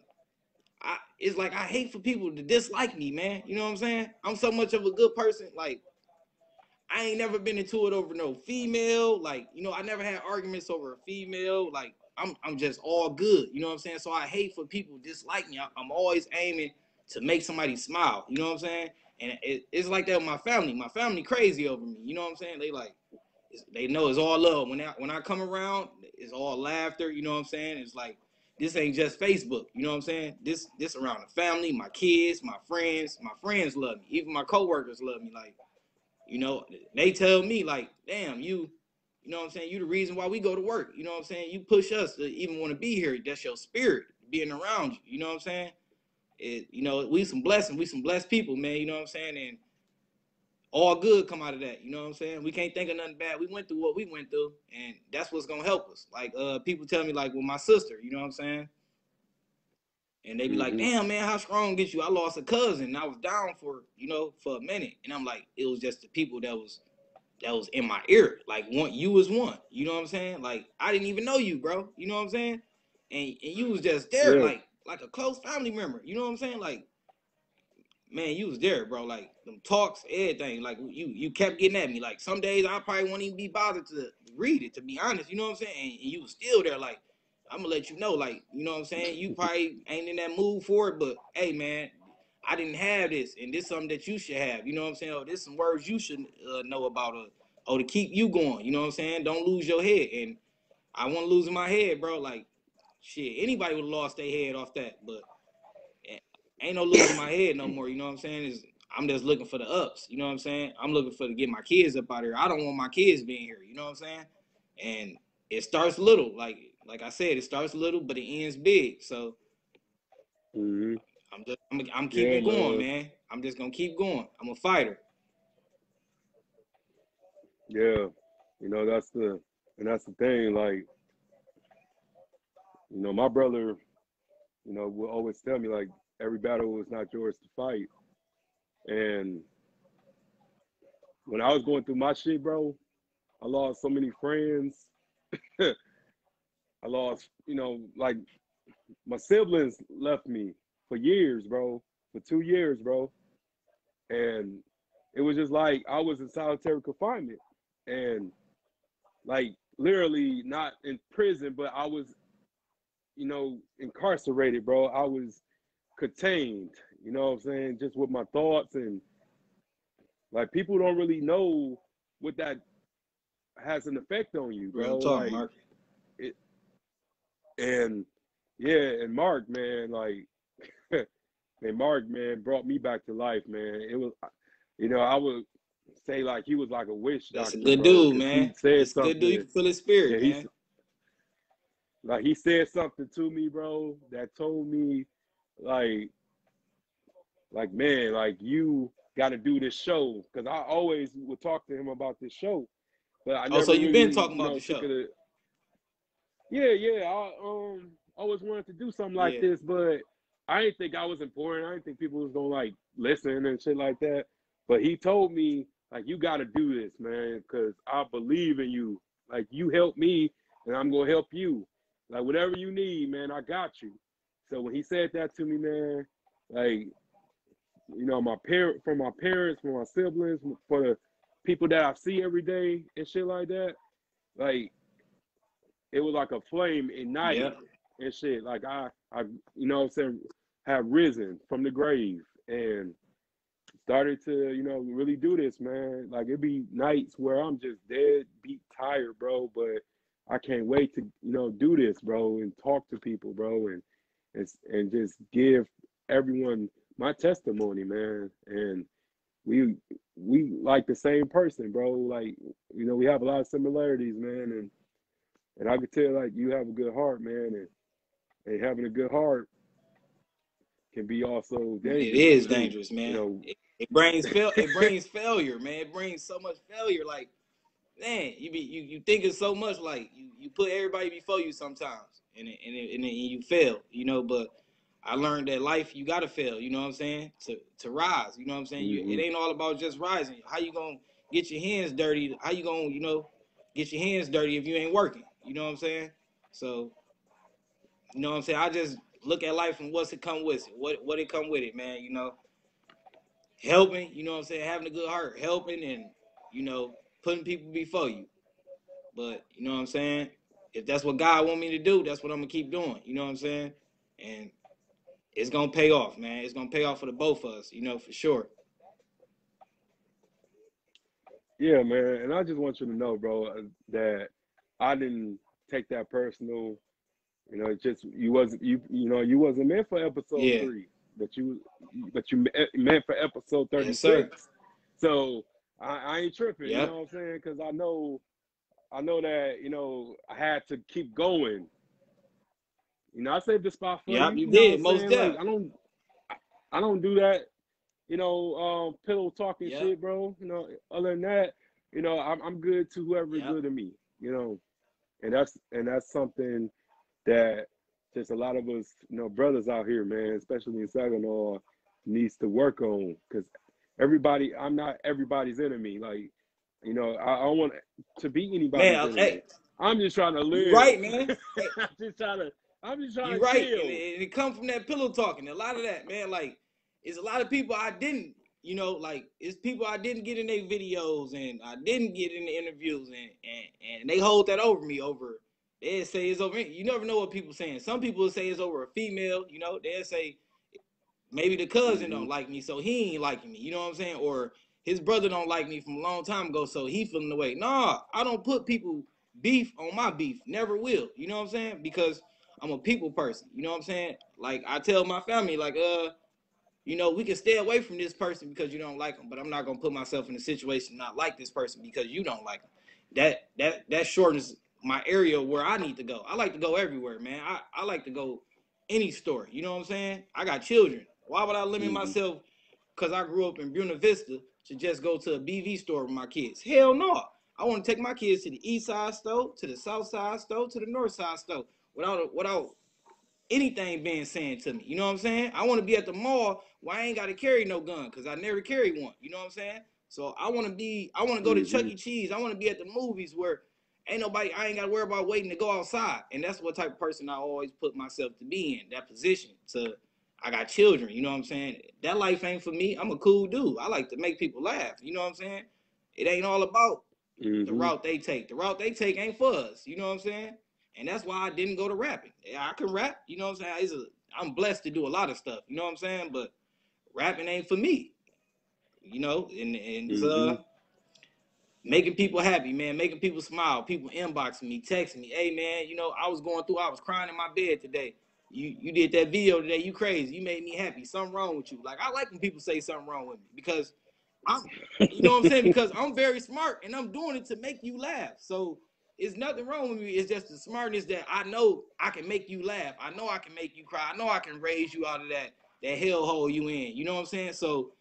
I it's like I hate for people to dislike me, man. You know what I'm saying? I'm so much of a good person, like. I ain't never been into it over no female. Like, you know, I never had arguments over a female. Like, I'm I'm just all good. You know what I'm saying? So I hate for people dislike me. I, I'm always aiming to make somebody smile. You know what I'm saying? And it, it's like that with my family. My family crazy over me. You know what I'm saying? They like, they know it's all love. When I when I come around, it's all laughter. You know what I'm saying? It's like this ain't just Facebook. You know what I'm saying? This this around the family, my kids, my friends. My friends love me. Even my coworkers love me. Like, you know, they tell me like, damn, you. You know what I'm saying? You the reason why we go to work. You know what I'm saying? You push us to even want to be here. That's your spirit being around you. You know what I'm saying? It, you know, we some blessing, we some blessed people, man. You know what I'm saying? And all good come out of that. You know what I'm saying? We can't think of nothing bad. We went through what we went through, and that's what's gonna help us. Like uh people tell me, like with my sister, you know what I'm saying? And they be like, Mhm. damn man, how strong get you? I lost a cousin. And I was down for, you know, for a minute. And I'm like, it was just the people that was that was in my ear. Like one you was one. You know what I'm saying? Like I didn't even know you, bro. You know what I'm saying? And and you was just there, Yeah. like like a close family member. You know what I'm saying? Like, man, you was there, bro. Like them talks, everything. Like you you kept getting at me. Like some days I probably won't even be bothered to read it, to be honest. You know what I'm saying? And, you was still there, like, I'm gonna let you know, like, you know what I'm saying? You probably ain't in that mood for it, but hey man, I didn't have this, and this something that you should have. You know what I'm saying? Oh, this some words you should uh, know about, uh, oh, to keep you going. You know what I'm saying? Don't lose your head, and I to lose my head, bro. Like, shit, anybody would have lost their head off that, but ain't no losing my head no more. You know what I'm saying? Is I'm just looking for the ups. You know what I'm saying? I'm looking for to get my kids up out of here. I don't want my kids being here. You know what I'm saying? And it starts little, like like I said, it starts little, but it ends big. So Mhm. I'm just I'm, I'm keeping Yeah, going, man. man. I'm just gonna keep going. I'm a fighter. Yeah, you know that's the and that's the thing. Like, you know, my brother, you know, will always tell me like every battle is not yours to fight. And when I was going through my shit, bro, I lost so many friends. I lost, you know, like my siblings left me for years, bro, for two years, bro. And it was just like I was in solitary confinement and like literally not in prison, but I was, you know, incarcerated, bro. I was contained, you know what I'm saying? Just with my thoughts and like people don't really know what that has an effect on you, bro. Real talk, like, Mark. and yeah, and Mark, man, like, and Mark, man, brought me back to life, man. It was, you know, I would say like he was like a witch That's a doctor, good bro, dude, 'cause man. He said That's a good dude. You something. can feel his spirit, Yeah, he's man. like he said something to me, bro, that told me, like, like man, like you got to do this show, because I always would talk to him about this show, but I Oh, so you've been talking you about the show? it. Yeah, yeah. I um always wanted to do something like Yeah. this, but I didn't think I was important. I didn't think people was gonna like listen and shit like that. But he told me like you got to do this, man, because I believe in you. Like you help me, and I'm gonna help you. Like whatever you need, man, I got you. So when he said that to me, man, like you know, my parent, from my parents, from my siblings, for the people that I see every day and shit like that, like it was like a flame ignited Yeah. and shit. Like I, I, you know, what I'm saying, have risen from the grave, and started to, you know, really do this, man. Like it'd be nights where I'm just dead beat tired, bro, but I can't wait to, you know, do this, bro, and talk to people, bro, and and, and just give everyone my testimony, man. And we we like the same person, bro. Like, you know, we have a lot of similarities, man, and and I could tell like you have a good heart, man, and and having a good heart can be also dangerous. It is dangerous, man. You know, it, it brings fail. It brings failure, man. It brings so much failure. Like, man, you be you you thinking so much. Like you you put everybody before you sometimes, and it, and it, and, it, and you fail. You know, but I learned that life you gotta fail. You know what I'm saying? To to rise. You know what I'm saying? Mhm. You, it ain't all about just rising. How you gonna get your hands dirty? How you gonna you know get your hands dirty if you ain't working? You know what I'm saying? So, you know what I'm saying? I just look at life and what's it come with it. What what it come with it, man. You know, helping. You know what I'm saying? Having a good heart, helping, and you know putting people before you. But you know what I'm saying? If that's what God want me to do, that's what I'm gonna keep doing. You know what I'm saying? And it's gonna pay off, man. It's gonna pay off for the both of us, you know, for sure. Yeah, man, and I just want you to know, bro, uh, that I didn't take that personal. You know, it just you wasn't you you know you wasn't meant for episode Yeah. three, but you but you meant for episode thirty six. Yes, so I, I ain't tripping. You know what I'm saying? Because I know I know that you know I had to keep going. You know, I saved the spot for Yep, you. you did, most saying? Like. I don't I don't do that. You know, um, pillow talking shit, bro. You know, other than that, you know, I'm I'm good to whoever is Yep. good to me. You know, and that's and that's something that just a lot of us, you know, brothers out here, man, especially in Saginaw, needs to work on because everybody, I'm not everybody's enemy. Like, you know, I, I don't want to be anybody. Man, hey, I'm just trying to live. right, man. I'm just trying to. I'm just trying you to right. chill. And it, and it come from that pillow talking. A lot of that, man, like it's a lot of people I didn't, you know, like it's people I didn't get in their videos and I didn't get in the interviews and and, and they hold that over me over they say it's over you never know what people saying. Some people say it's over a female, you know, they'll say maybe the cousin Mhm. don't like me, so he ain't liking me. You know what I'm saying? Or his brother don't like me from a long time ago, so he feeling the way. Nah, I don't put people beef on my beef. Never will. You know what I'm saying? Because I'm a people person. You know what I'm saying? Like I tell my family, like, uh, you know, we can stay away from this person because you don't like them, but I'm not gonna put myself in a situation not like this person because you don't like them. That that that shortens my area where I need to go. I like to go everywhere, man. I, I like to go any store. You know what I'm saying? I got children. Why would I limit Mhm. myself because I grew up in Buena Vista to just go to a BV store with my kids? Hell no. I want to take my kids to the east side store, to the south side store, to the north side store without without anything being said to me. You know what I'm saying? I want to be at the mall where I ain't got to carry no gun because I never carry one. You know what I'm saying? So I want to be, I want to go to Chuck Mhm. E. Cheese. I want to be at the movies where ain't nobody, I ain't got to worry about waiting to go outside. And that's what type of person I always put myself to be in, that position. To, I got children. You know what I'm saying? That life ain't for me. I'm a cool dude. I like to make people laugh. You know what I'm saying? It ain't all about the Mhm. route they take. The route they take ain't for us. You know what I'm saying? And that's why I didn't go to rapping. I can rap. You know what I'm saying? I'm blessed to do a lot of stuff. You know what I'm saying? But rapping ain't for me. You know, and and uh, Mhm. making people happy, man. Making people smile. People inboxing me, texting me, "Hey, man, you know, I was going through. I was crying in my bed today. You you did that video today. You crazy. You made me happy. Something wrong with you. Like I like when people say something wrong with me because I'm, you know what I'm saying? Because I'm very smart and I'm doing it to make you laugh. So it's nothing wrong with me. It's just the smartness that I know I can make you laugh. I know I can make you cry. I know I can raise you out of that that hellhole you in. You know what I'm saying? So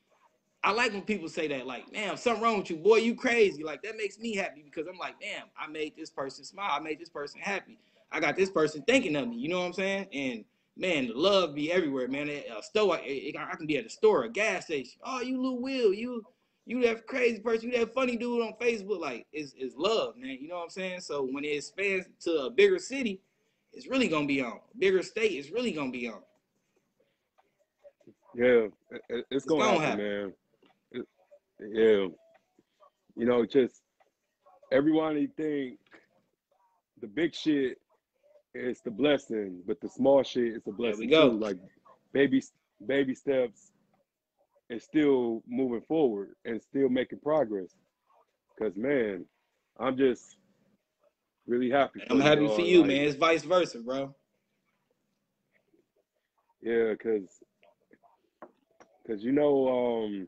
I like when people say that, like, damn, something wrong with you, boy, you crazy. Like that makes me happy because I'm like, damn, I made this person smile. I made this person happy. I got this person thinking of me. You know what I'm saying? And man, the love be everywhere, man. A store, it- it- I can be at a store, a gas station. Oh, you Lou Will, you you that crazy person, you that funny dude on Facebook. Like, it's, it's love, man. You know what I'm saying? So when it expands to a bigger city, it's really gonna be on. Bigger state, it's really gonna be on. Yeah, it- it- it's It's gonna, gonna happen, happen. man. It- yeah, you know, just everybody think the big shit is the blessing, but the small shit is a There we blessing go. too. Like baby, baby steps and still moving forward and still making progress. Cause man, I'm just really happy. I'm happy for you, like, man. It's vice versa, bro. Yeah, cause cause you know, um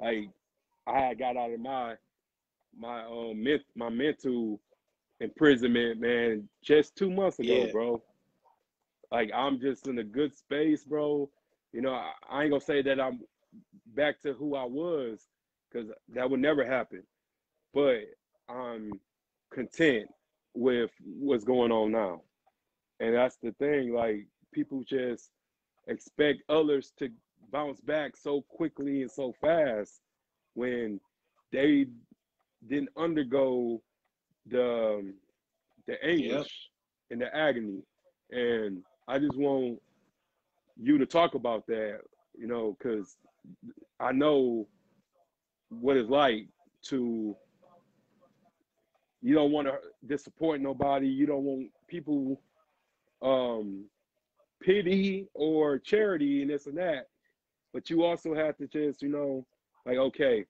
like I got out of my my um my mental imprisonment, man, just two months ago, yeah. bro. Like I'm just in a good space, bro. You know, I, I ain't gonna say that I'm back to who I was, because that would never happen. But I'm content with what's going on now. And that's the thing, like people just expect others to bounce back so quickly and so fast when they didn't undergo the um, the anguish yep. and the agony. And I just want you to talk about that, you know, because I know what it's like to you don't want to disappoint nobody you don't want people um pity or charity and this and that but you also have to just you know like okay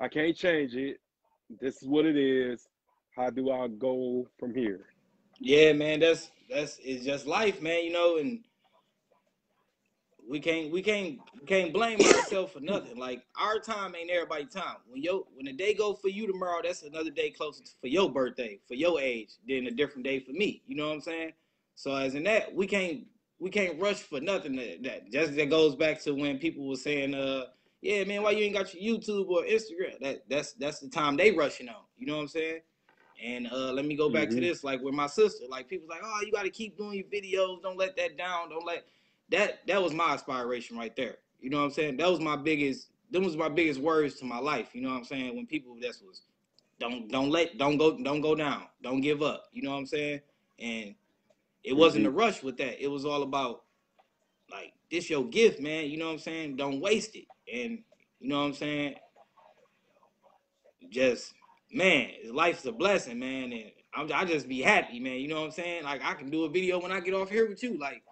i can't change it this is what it is how do i go from here yeah man that's that's it's just life man you know and we can't we can't can't blame ourselves for nothing. Like our time ain't everybody's time. When yo when the day go for you tomorrow, that's another day closer for your birthday, for your age, than a different day for me. You know what I'm saying? So as in that, we can't we can't rush for nothing. That, that just that goes back to when people were saying, uh, yeah, man, why you ain't got your YouTube or Instagram? That that's that's the time they rushing on. You know what I'm saying? And uh, let me go back mm-hmm. to this, like with my sister, like people's like, oh, you got to keep doing your videos. Don't let that down. Don't let that that was my aspiration right there. You know what I'm saying? That was my biggest. Them was my biggest words to my life. You know what I'm saying? When people that's was don't don't let don't go don't go down don't give up. You know what I'm saying? And it wasn't mm-hmm. a rush with that. It was all about like this your gift, man. You know what I'm saying? Don't waste it. And you know what I'm saying? Just man, life's a blessing, man. And I'm, I just be happy, man. You know what I'm saying? Like I can do a video when I get off here with you. Like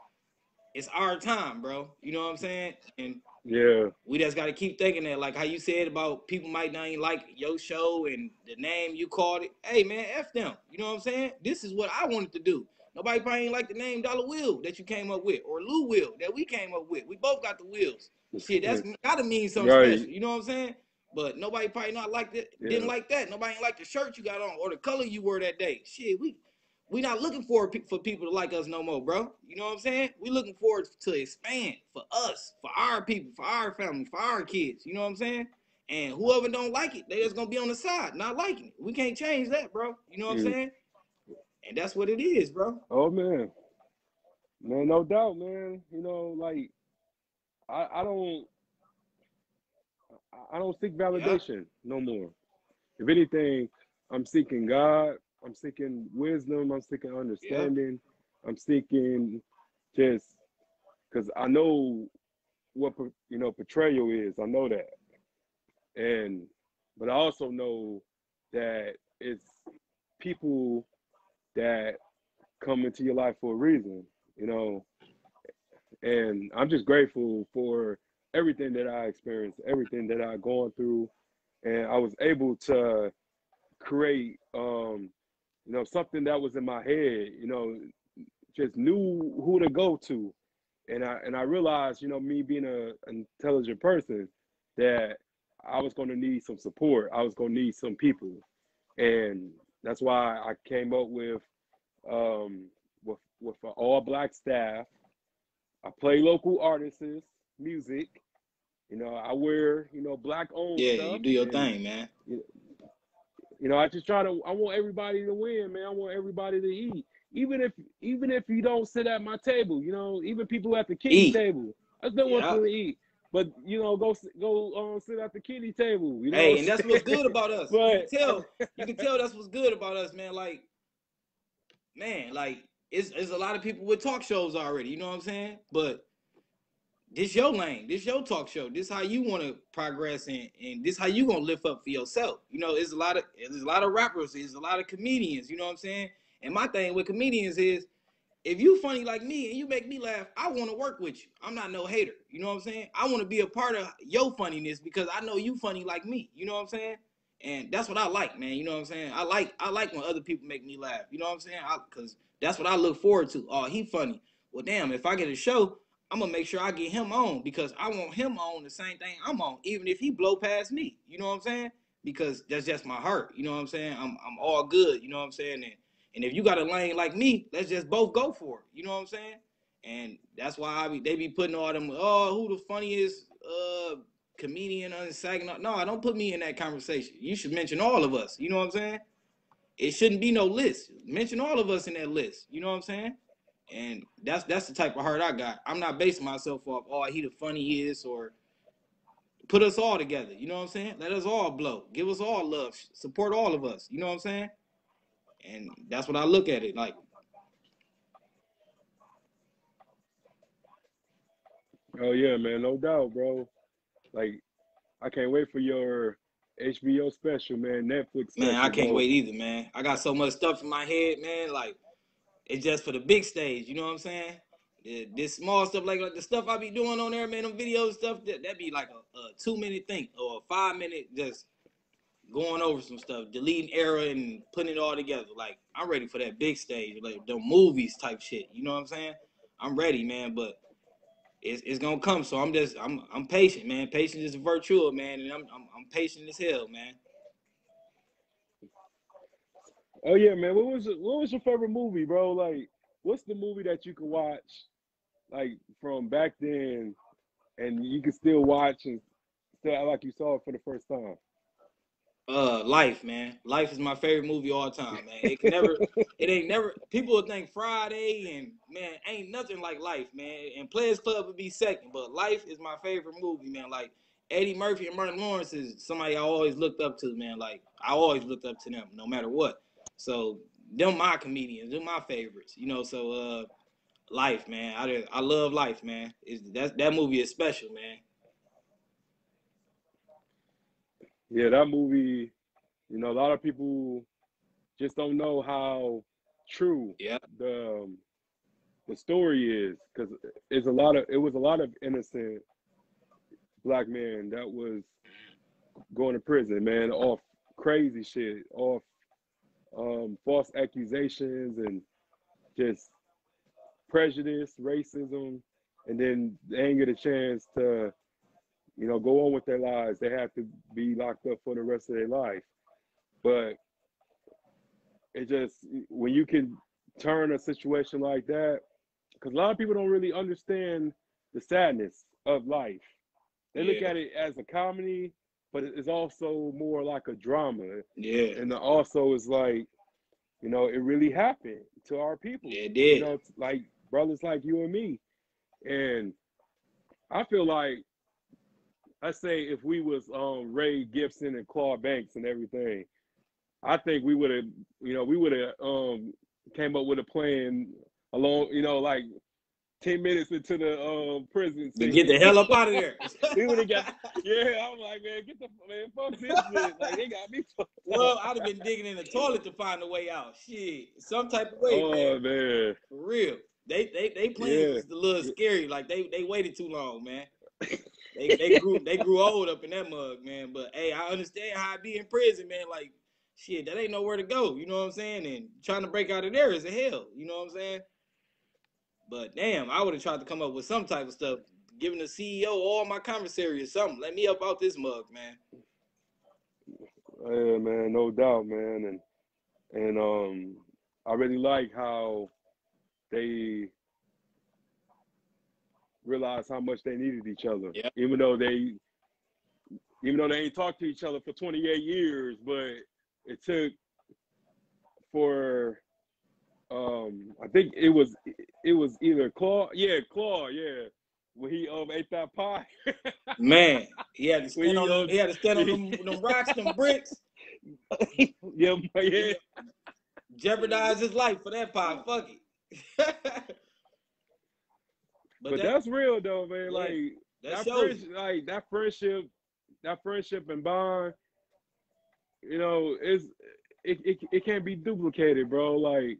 it's our time, bro. You know what I'm saying? And yeah, we just got to keep thinking that, like how you said about people might not even like your show and the name you called it. Hey, man, f them. You know what I'm saying? This is what I wanted to do. Nobody probably ain't like the name Dollar Will that you came up with, or Lou Will that we came up with. We both got the wheels. Shit, that's gotta mean something right. special. You know what I'm saying? But nobody probably not like that. Yeah. Didn't like that. Nobody ain't like the shirt you got on or the color you wore that day. Shit, we we not looking for for people to like us no more, bro. You know what I'm saying? We looking forward to expand for us, for our people, for our family, for our kids. You know what I'm saying? And whoever don't like it, they just gonna be on the side, not liking it. We can't change that, bro. You know what I'm saying? And that's what it is, bro. Oh man, man, no doubt, man. You know, like I, I don't, I don't seek validation yeah. no more. If anything, I'm seeking God I'm seeking wisdom. I'm seeking understanding. Yeah. I'm seeking just because I know what you know portrayal is. I know that, and but I also know that it's people that come into your life for a reason. You know, and I'm just grateful for everything that I experienced, everything that I've gone through, and I was able to create um, you know, something that was in my head, you know, just knew who to go to. And I and I realized, you know, me being a an intelligent person, that I was gonna need some support. I was gonna need some people. And that's why I came up with um with with an all black staff. I play local artists, music. You know, I wear, you know, black owned Yeah, stuff, you do your and, thing, man. You know, you know, I just try to. I want everybody to win, man. I want everybody to eat, even if even if you don't sit at my table. You know, even people at the kitty table. I still want them to eat. But you know, go go um, sit at the kitty table. You know hey, and that's what's good about us. But, you can tell, you can tell that's what's good about us, man. Like, man, like it's, it's a lot of people with talk shows already. You know what I'm saying? But this your lane. This your talk show. This how you want to progress and and this how you gonna lift up for yourself. You know, there's a lot of there's a lot of rappers, there's a lot of comedians. You know what I'm saying? And my thing with comedians is if you funny like me and you make me laugh, I want to work with you. I'm not no hater. You know what I'm saying? I want to be a part of your funniness because I know you funny like me. You know what I'm saying? And that's what I like, man. You know what I'm saying? I like I like when other people make me laugh. You know what I'm saying? Because that's what I look forward to. Oh, he funny. Well, damn, if I get a show, I'm gonna make sure I get him on because I want him on the same thing I'm on, even if he blow past me. You know what I'm saying? Because that's just my heart. You know what I'm saying? I'm I'm all good. You know what I'm saying? And and if you got a lane like me, let's just both go for it. You know what I'm saying? And that's why I be they be putting all them, oh, who the funniest uh comedian on Saginaw. No, I don't put me in that conversation. You should mention all of us. You know what I'm saying? It shouldn't be no list. Mention all of us in that list. You know what I'm saying? And that's that's the type of heart I got. I'm not basing myself off, oh, he the funniest or put us all together. You know what I'm saying? Let us all blow. Give us all love. Support all of us. You know what I'm saying? And that's what I look at it like. Oh yeah, man, no doubt, bro. Like, I can't wait for your HBO special, man. Netflix. Special, man, I can't wait either, man. I got so much stuff in my head, man. Like, it's just for the big stage. You know what I'm saying? This small stuff, like, like the stuff I be doing on there, man, them videos stuff, that that be like a, a two minute thing or a five minute just going over some stuff, deleting error and putting it all together. Like I'm ready for that big stage, like the movies type shit. You know what I'm saying? I'm ready, man. But it's, it's gonna come. So I'm just I'm I'm patient, man. Patience is a virtue, man, and I'm, I'm I'm patient as hell, man. Oh yeah, man. What was what was your favorite movie, bro? Like, what's the movie that you can watch, like from back then, and you can still watch and still like you saw it for the first time? Uh, Life, man. Life is my favorite movie all time, man. It can never, it ain't never. People would think Friday and man, ain't nothing like Life, man. And Players Club would be second, but Life is my favorite movie, man. Like Eddie Murphy and Martin Lawrence is somebody I always looked up to, man. Like I always looked up to them, no matter what. So them my comedians, them my favorites, you know. So uh, Life, man. I I love Life, man. Is that that movie is special, man. Yeah, that movie, you know, a lot of people just don't know how true yeah. the um, the story is because it's a lot of it was a lot of innocent black men that was going to prison, man, off crazy shit, off um, false accusations and just prejudice, racism, and then they ain't get a chance to you know, go on with their lives. They have to be locked up for the rest of their life. But it just when you can turn a situation like that, because a lot of people don't really understand the sadness of life. They yeah. look at it as a comedy, but it's also more like a drama. Yeah. And also it's like, you know, it really happened to our people. Yeah, it did. You know, like brothers like you and me. And I feel like I say if we was um, Ray Gibson and Claude Banks and everything, I think we would have, you know, we would have um, came up with a plan along, you know, like 10 minutes into the um, prison. To get the hell up out of there. we would have got, yeah, I'm like, man, get the, man, fuck this shit. Like, they got me. well, I'd have been digging in the toilet to find a way out. Shit, some type of way, oh, man. man. For real. They, they, they playing yeah. a little scary. Like, they, they waited too long, man they they grew they grew old up in that mug, man. But hey, I understand how I be in prison, man. Like shit, that ain't nowhere to go. You know what I'm saying? And trying to break out of there is a hell. You know what I'm saying? But damn, I would have tried to come up with some type of stuff, giving the CEO all my commissary or something. Let me up out this mug, man. Yeah, man, no doubt, man, and and um, I really like how they realized how much they needed each other. Yep. Even though they even though they ain't talked to each other for 28 years, but it took for um I think it was it was either Claw, yeah, Claw, yeah. When he um ate that pie. Man, he had to stand on them, he had to stand on them, them rocks, them bricks. yeah, yeah. Jeopardize his life for that pie. Fuck it. But, but that, that's real though, man. Yeah, like that, that friendship, like that friendship, that friendship and bond, you know, it's it, it, it can't be duplicated, bro. Like,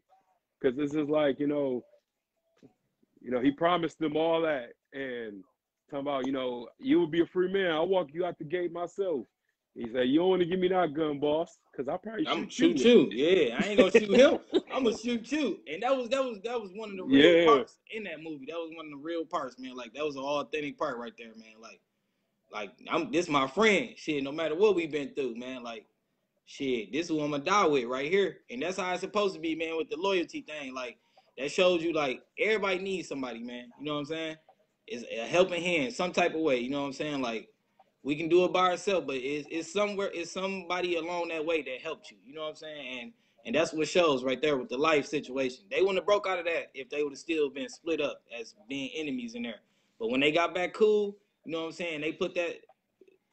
cause this is like, you know, you know, he promised them all that and talking about, you know, you will be a free man. I'll walk you out the gate myself. He said, "You don't want to give me that gun, boss, because I probably I'm shoot, shoot you." Yeah, I ain't gonna shoot him. I'm gonna shoot you. And that was that was that was one of the real Yeah, parts in that movie. That was one of the real parts, man. Like that was an authentic part right there, man. Like like I'm this my friend. Shit, no matter what we've been through, man. Like shit, this is who I'm gonna die with right here. And that's how it's supposed to be, man, with the loyalty thing. Like that shows you like everybody needs somebody, man. You know what I'm saying? It's a helping hand, some type of way. You know what I'm saying? Like we can do it by ourselves, but it's, it's somewhere, it's somebody along that way that helped you. You know what I'm saying? And and that's what shows right there with the life situation. They wouldn't have broke out of that if they would have still been split up as being enemies in there. But when they got back cool, you know what I'm saying? They put that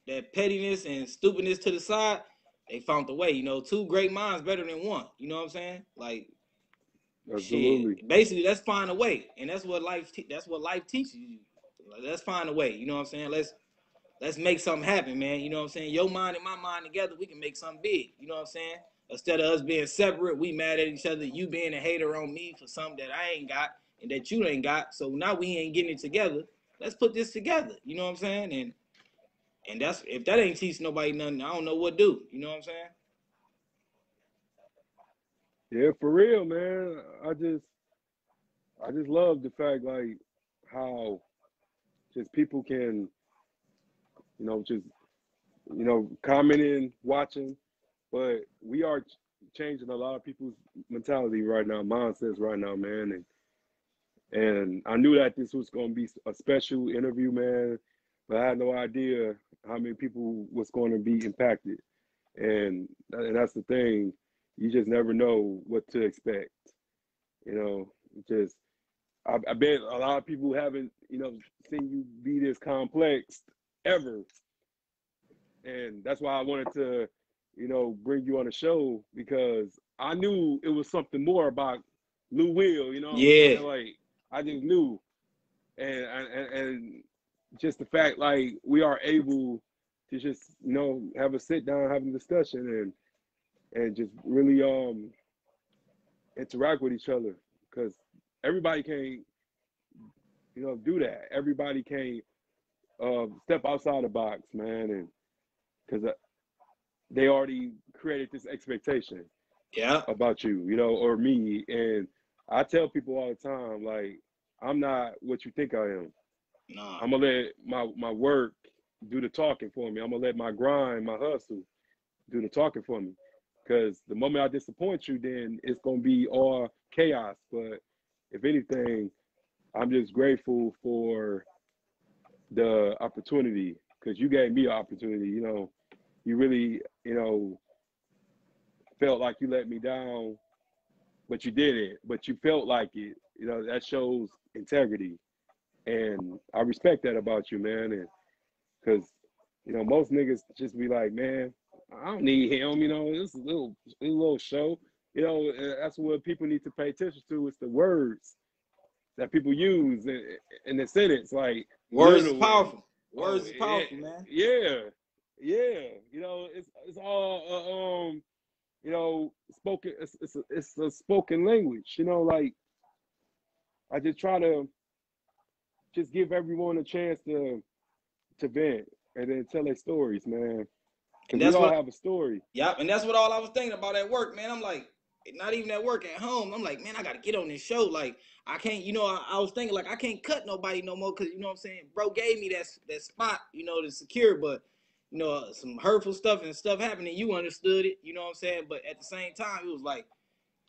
that pettiness and stupidness to the side. They found the way. You know, two great minds better than one. You know what I'm saying? Like absolutely. shit. Basically, let's find a way, and that's what life. Te- that's what life teaches you. Like, let's find a way. You know what I'm saying? Let's let's make something happen, man. You know what I'm saying? Your mind and my mind together, we can make something big. You know what I'm saying? Instead of us being separate, we mad at each other. You being a hater on me for something that I ain't got and that you ain't got. So now we ain't getting it together. Let's put this together. You know what I'm saying? And and that's if that ain't teach nobody nothing, I don't know what do. You know what I'm saying? Yeah, for real, man. I just, I just love the fact like how just people can, you know, just you know, commenting, watching, but we are changing a lot of people's mentality right now, mindsets right now, man. And and I knew that this was going to be a special interview, man, but I had no idea how many people was going to be impacted. And and that's the thing, you just never know what to expect. You know, just I, I bet a lot of people haven't, you know, seen you be this complex ever and that's why I wanted to, you know, bring you on the show because I knew it was something more about Lou Will. You know Yeah. Like I just knew, and and and just the fact like we are able to just you know have a sit down, have a discussion, and and just really um interact with each other because everybody can't you know do that. Everybody can't um, step outside the box, man, and because they already created this expectation Yeah. about you, you know, or me. And I tell people all the time, like, I'm not what you think I am. Nah. I'm gonna let my my work do the talking for me. I'm gonna let my grind, my hustle, do the talking for me. Because the moment I disappoint you, then it's gonna be all chaos. But if anything, I'm just grateful for the opportunity because you gave me an opportunity. You know, you really, you know, felt like you let me down, but you did it. But you felt like it. You know, that shows integrity, and I respect that about you, man. And because you know, most niggas just be like, man, I don't need him. You know, it's a little, a little show. You know, that's what people need to pay attention to. Is the words that people use in, in the sentence, like Words is powerful. oh Words is yeah, powerful, man. yeah, yeah. You know, it's it's all uh, um, you know, spoken. It's it's a, it's a spoken language. You know, like I just try to just give everyone a chance to to vent and then tell their stories, man. And Because we all what have a story. Yep, and that's what all I was thinking about at work, man. I'm like, not even at work, at home. I'm like, man, I gotta get on this show. Like, I can't, you know, I, I was thinking like I can't cut nobody no more because you know what I'm saying. Bro gave me that that spot, you know, to secure, but you know, uh, some hurtful stuff and stuff happening. You understood it, you know what I'm saying. But at the same time, it was like,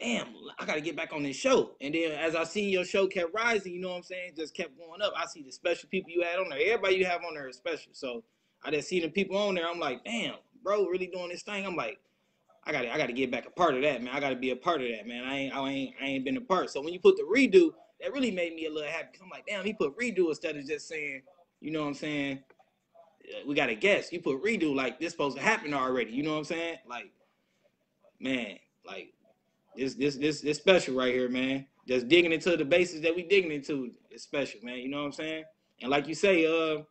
damn, I gotta get back on this show. And then as I seen your show kept rising, you know what I'm saying, just kept going up. I see the special people you had on there. Everybody you have on there is special. So I just see the people on there. I'm like, damn, bro, really doing this thing. I'm like. I got I got to get back a part of that, man. I got to be a part of that, man. I ain't I ain't I ain't been a part. So when you put the redo, that really made me a little happy. I'm like, damn, he put redo instead of just saying, you know what I'm saying? We got to guess. You put redo like this supposed to happen already. You know what I'm saying? Like, man, like this this this this special right here, man. Just digging into the bases that we digging into is special, man. You know what I'm saying? And like you say, uh,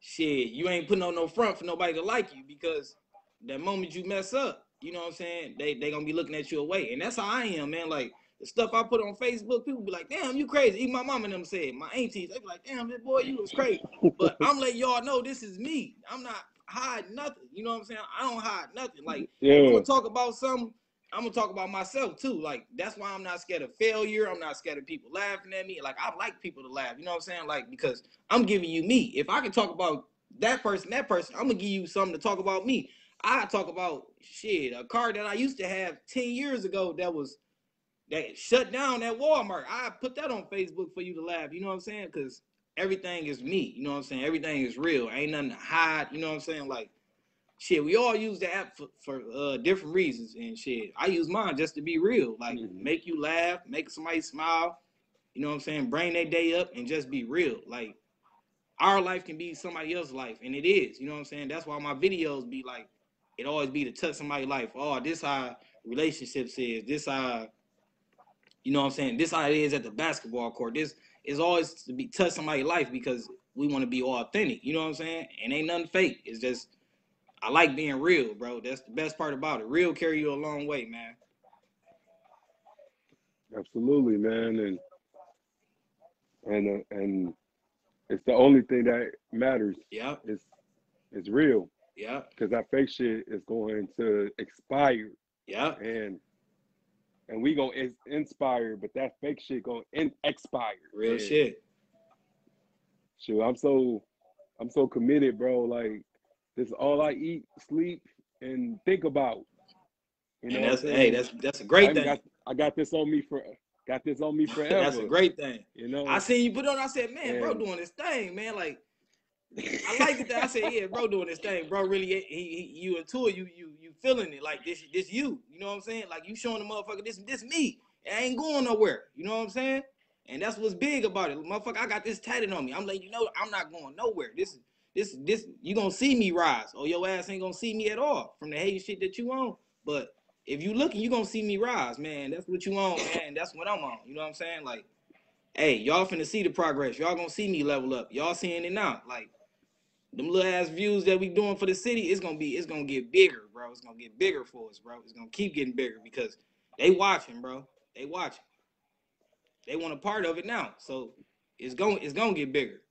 shit, you ain't putting on no front for nobody to like you because the moment you mess up, you know what I'm saying? They they gonna be looking at you away, and that's how I am, man. Like the stuff I put on Facebook, people be like, damn, you crazy. Even my mom and them said, my aunties, they be like, damn, this boy, you was crazy. But I'm letting y'all know this is me. I'm not hiding nothing. You know what I'm saying? I don't hide nothing. Like, yeah. I'm gonna talk about something. I'm gonna talk about myself too. Like that's why I'm not scared of failure. I'm not scared of people laughing at me. Like I like people to laugh. You know what I'm saying? Like because I'm giving you me. If I can talk about that person, that person, I'm gonna give you something to talk about me. I talk about shit, a car that I used to have 10 years ago that was that shut down at Walmart. I put that on Facebook for you to laugh. You know what I'm saying? Because everything is me. You know what I'm saying? Everything is real. Ain't nothing to hide. You know what I'm saying? Like shit, we all use the app for, for uh, different reasons and shit. I use mine just to be real, like mm-hmm. make you laugh, make somebody smile. You know what I'm saying? Bring that day up and just be real. Like our life can be somebody else's life, and it is. You know what I'm saying? That's why my videos be like, it always be to touch somebody's life. Oh, this how relationships is. This how, you know what I'm saying? This how it is at the basketball court. This is always to be touch somebody's life because we want to be authentic. You know what I'm saying? And ain't nothing fake. It's just I like being real, bro. That's the best part about it. Real carry you a long way, man. Absolutely, man, and and uh, and it's the only thing that matters. Yeah, it's it's real. Yeah, because that fake shit is going to expire. Yeah, and and we gonna inspire, but that fake shit gonna in- expire. Real and, shit. Sure, I'm so I'm so committed, bro. Like this is all I eat, sleep, and think about. You know, and that's hey, that's that's a great I thing. Got, I got this on me for got this on me forever. that's a great thing. You know, I seen you put on. I said, man, and, bro, doing this thing, man. Like, I like it. I said, yeah, bro, doing this thing, bro. Really, he, he you into it. You you you feeling it like this this you. You know what I'm saying? Like you showing the motherfucker this this me. I ain't going nowhere. You know what I'm saying? And that's what's big about it, motherfucker. I got this tatted on me. I'm letting you know I'm not going nowhere. This this this you gonna see me rise, or your ass ain't gonna see me at all from the hate shit that you on. But if you looking, you gonna see me rise, man. That's what you on, man. That's what I'm on. You know what I'm saying? Like, hey, y'all finna see the progress. Y'all gonna see me level up. Y'all seeing it now. Like, them little ass views that we doing for the city, it's gonna be, it's gonna get bigger, bro. It's gonna get bigger for us, bro. It's gonna keep getting bigger because they watching, bro. They watching. They want a part of it now, so it's going, it's gonna get bigger.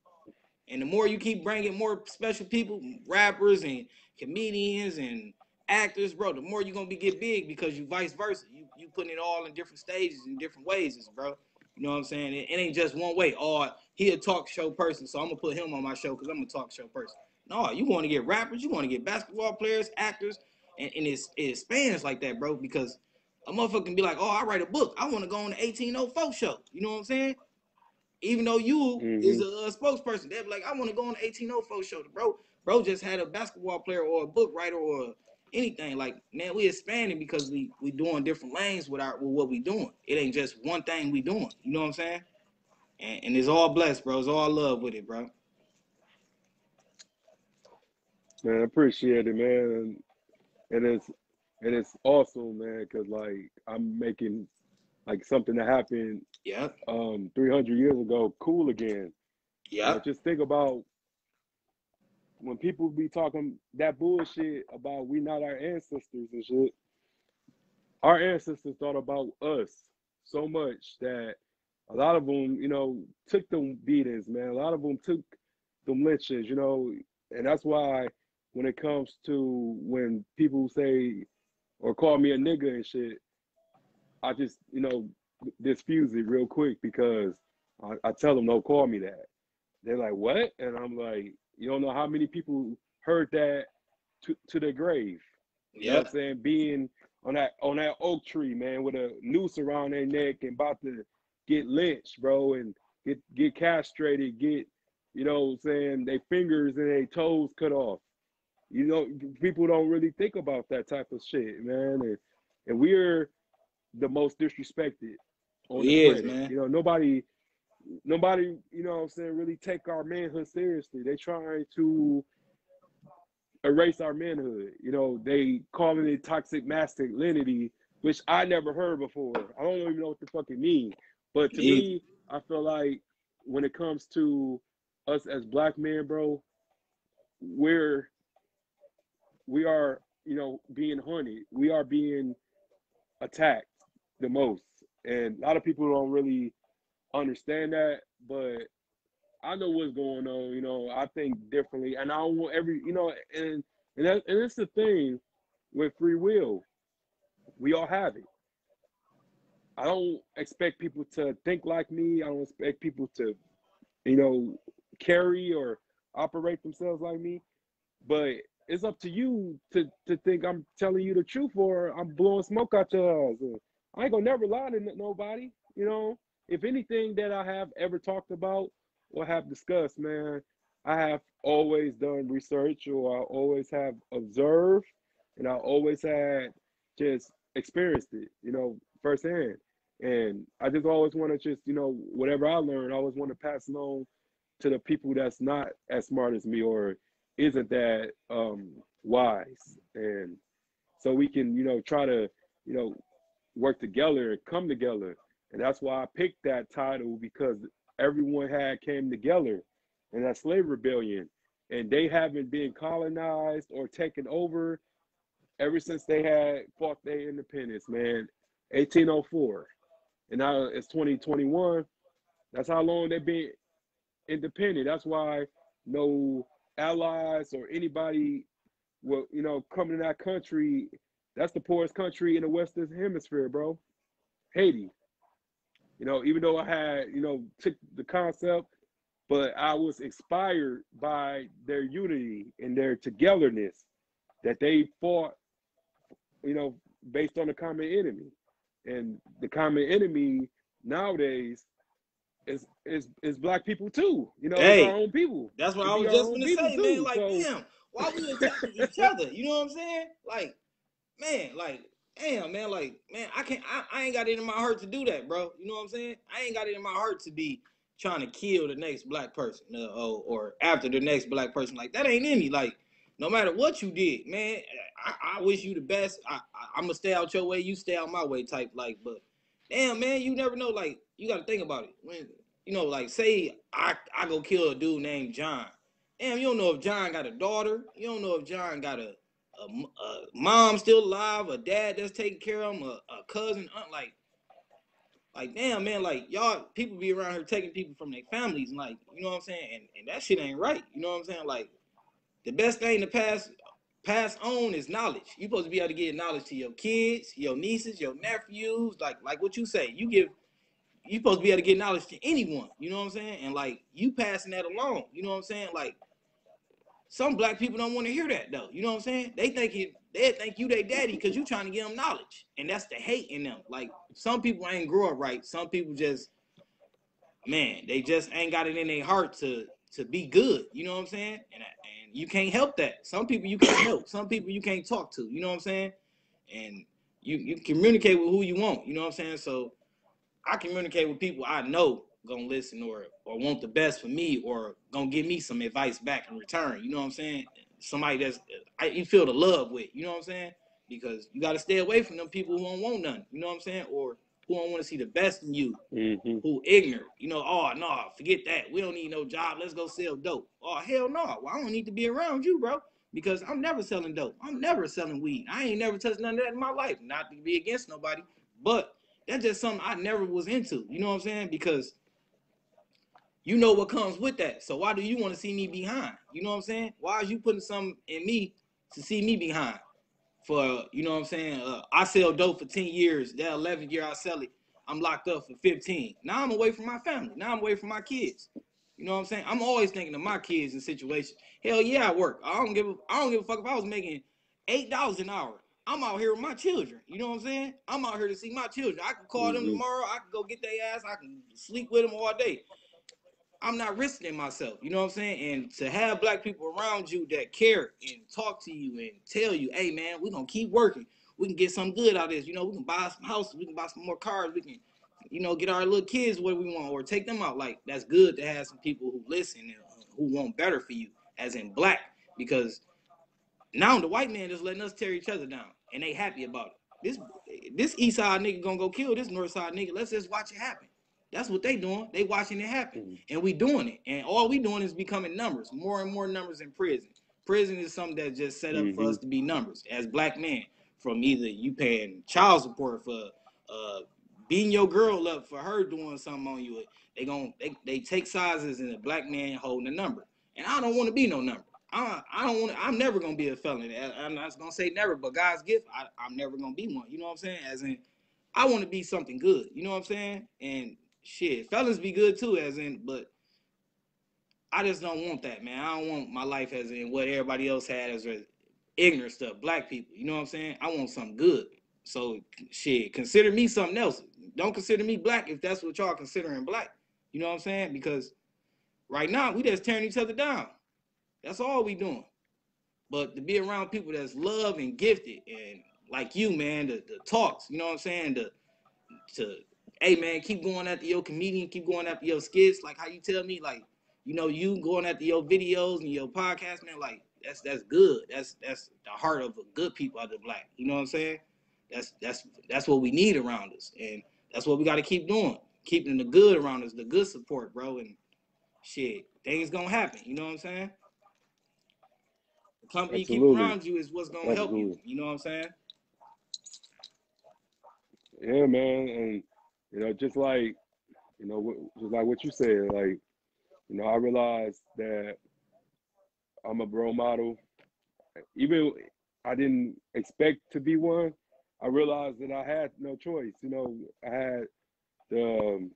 And the more you keep bringing more special people, rappers and comedians and actors, bro, the more you're gonna be get big because you vice versa. You you putting it all in different stages in different ways, bro. You know what I'm saying? It, it ain't just one way. Oh, he a talk show person, so I'm gonna put him on my show because I'm a talk show person. No, you want to get rappers, you want to get basketball players, actors, and, and it's, it expands like that, bro. Because a motherfucker can be like, oh, I write a book. I want to go on the 1804 show. You know what I'm saying? even though you mm-hmm. is a, a, spokesperson, they be like, I want to go on the 1804 show. Bro, bro just had a basketball player or a book writer or anything. Like, man, we expanding because we we doing different lanes with our with what we doing. It ain't just one thing we doing. You know what I'm saying? And, and it's all blessed, bro. It's all love with it, bro. Man, I appreciate it, man. And it's and it's awesome, man, because like I'm making like something that happened yeah um 300 years ago cool again yeah just think about when people be talking that bullshit about we not our ancestors and shit our ancestors thought about us so much that a lot of them you know took them beatings man a lot of them took them lynchings you know and that's why when it comes to when people say or call me a nigga and shit I just, you know, disfuse it real quick because I, I tell them, don't call me that. They're like, what? And I'm like, you don't know how many people heard that to, to their grave. You know what I'm saying? Being on that on that oak tree, man, with a noose around their neck and about to get lynched, bro, and get get castrated, get, you know what I'm saying, their fingers and their toes cut off. You know, people don't really think about that type of shit, man. And and we're the most disrespected on he the is, man. You know, nobody nobody, you know what I'm saying, really take our manhood seriously. They trying to erase our manhood. You know, they calling it toxic masculinity, which I never heard before. I don't even know what the fuck it means. But to me, I feel like when it comes to us as black men, bro, we're we are, you know, being hunted. We are being attacked the most. and a lot of people don't really understand that. But I know what's going on. You know, I think differently, and I don't want every you know, and and that, and it's the thing with free will. We all have it. I don't expect people to think like me. I don't expect people to, you know, carry or operate themselves like me. But it's up to you to to think I'm telling you the truth or I'm blowing smoke out your ass. I ain't gonna never lie to nobody. You know, if anything that I have ever talked about or have discussed, man, I have always done research or I always have observed and I always had just experienced it, you know, firsthand. And I just always want to just, you know, whatever I learned, I always want to pass along to the people that's not as smart as me or isn't that um, wise. And so we can, you know, try to, you know, work together and come together. And that's why I picked that title because everyone had came together in that slave rebellion. And they haven't been colonized or taken over ever since they had fought their independence, man. 1804. And now it's 2021. That's how long they've been independent. That's why no allies or anybody will, you know, come to that country. That's the poorest country in the Western Hemisphere, bro. Haiti. You know, even though I had, you know, took the concept, but I was inspired by their unity and their togetherness that they fought, you know, based on a common enemy. And the common enemy nowadays is is is black people too. You know, Hey, our own people. that's what I was just gonna say, man. Like, So damn, why we attacking each other? You know what I'm saying? Like, man, like, damn, man, like, man, I can't, I, I ain't got it in my heart to do that, bro. You know what I'm saying? I ain't got it in my heart to be trying to kill the next black person uh, or, or after the next black person. Like, that ain't in me. Like, no matter what you did, man, I, I wish you the best. I, I, I'm gonna stay out your way, you stay out my way, type. Like, but damn, man, you never know. Like, you got to think about it. When you know, like, say I I go kill a dude named John. Damn, you don't know if John got a daughter. You don't know if John got a mom still alive, a dad that's taking care of him, a, a cousin, aunt. Like, like damn, man, like y'all people be around here taking people from their families, and like, you know what I'm saying? And and that shit ain't right. You know what I'm saying? Like, the best thing to pass pass on is knowledge. You're supposed to be able to give knowledge to your kids, your nieces, your nephews, like like what you say. You give you're supposed to be able to get knowledge to anyone. You know what I'm saying? And like you passing that along. You know what I'm saying? Like some black people don't want to hear that though. You know what I'm saying? They think it, they think you their daddy because you trying to give them knowledge, and that's the hate in them. Like some people ain't grow up right. Some people just, man, they just ain't got it in their heart to to be good. You know what I'm saying? And you can't help that. Some people you can't help. Some people you can't talk to. You know what I'm saying? And you you communicate with who you want. You know what I'm saying? So I communicate with people I know gonna listen or or want the best for me or gonna give me some advice back in return. You know what I'm saying? Somebody that's I, you feel the love with. You know what I'm saying? Because you got to stay away from them people who don't want none. You know what I'm saying? Or who don't want to see the best in you. mhm. Who ignorant. You know? Oh no, forget that. We don't need no job. Let's go sell dope. Oh hell no. Well, I don't need to be around you, bro. Because I'm never selling dope. I'm never selling weed. I ain't never touched none of that in my life. Not to be against nobody, but that's just something I never was into. You know what I'm saying? Because you know what comes with that. So why do you want to see me behind? You know what I'm saying? Why is you putting something in me to see me behind? For you know what I'm saying? Uh, I sell dope for 10 years. That 11th year I sell it, I'm locked up for 15. Now I'm away from my family. Now I'm away from my kids. You know what I'm saying? I'm always thinking of my kids and situations. Hell yeah, I work. I don't give a I don't give a fuck if I was making eight dollars an hour. I'm out here with my children. You know what I'm saying? I'm out here to see my children. I can call them Mhm. tomorrow. I can go get their ass. I can sleep with them all day. I'm not risking myself. You know what I'm saying? And to have black people around you that care and talk to you and tell you, hey man, we're gonna keep working. We can get some good out of this. You know, we can buy some houses, we can buy some more cars, we can, you know, get our little kids what we want or take them out. Like that's good to have some people who listen and uh, who want better for you, as in black, because now the white man is letting us tear each other down, and they happy about it. This this east side nigga gonna go kill this north side nigga. Let's just watch it happen. That's what they doing. They watching it happen, Mhm. and we doing it. And all we doing is becoming numbers, more and more numbers in prison. Prison is something that's just set up for Mhm. us to be numbers as black men. From either you paying child support for uh beating your girl up for her doing something on you. They gon' they, they take sizes in a black man holding a number. And I don't want to be no number. I, I don't want. I'm never gonna be a felon. I'm not gonna say never, but God's gift, I, I'm never gonna be one. You know what I'm saying? As in, I want to be something good. You know what I'm saying? And shit, felons be good too, as in, but I just don't want that, man. I don't want my life as in what everybody else had as ignorant stuff, black people. You know what I'm saying? I want something good. So shit, consider me something else. Don't consider me black if that's what y'all considering black. You know what I'm saying? Because right now we just tearing each other down. That's all we doing. But to be around people that's love and gifted and like you, man, the, the talks, you know what I'm saying? The to hey man, keep going after your comedian, keep going after your skits, like how you tell me, like, you know, you going after your videos and your podcast, man, like that's that's good. That's that's the heart of a good people out of black. You know what I'm saying? That's that's that's what we need around us. And that's what we gotta keep doing. Keeping the good around us, the good support, bro. And shit, things gonna happen. You know what I'm saying? The company Absolutely. you keep around you is what's gonna Absolutely. help you. You know what I'm saying? Yeah, man, and you know, just like you know, just like what you said, like you know, I realized that I'm a role model. Even I didn't expect to be one. I realized that I had no choice. You know, I had the um,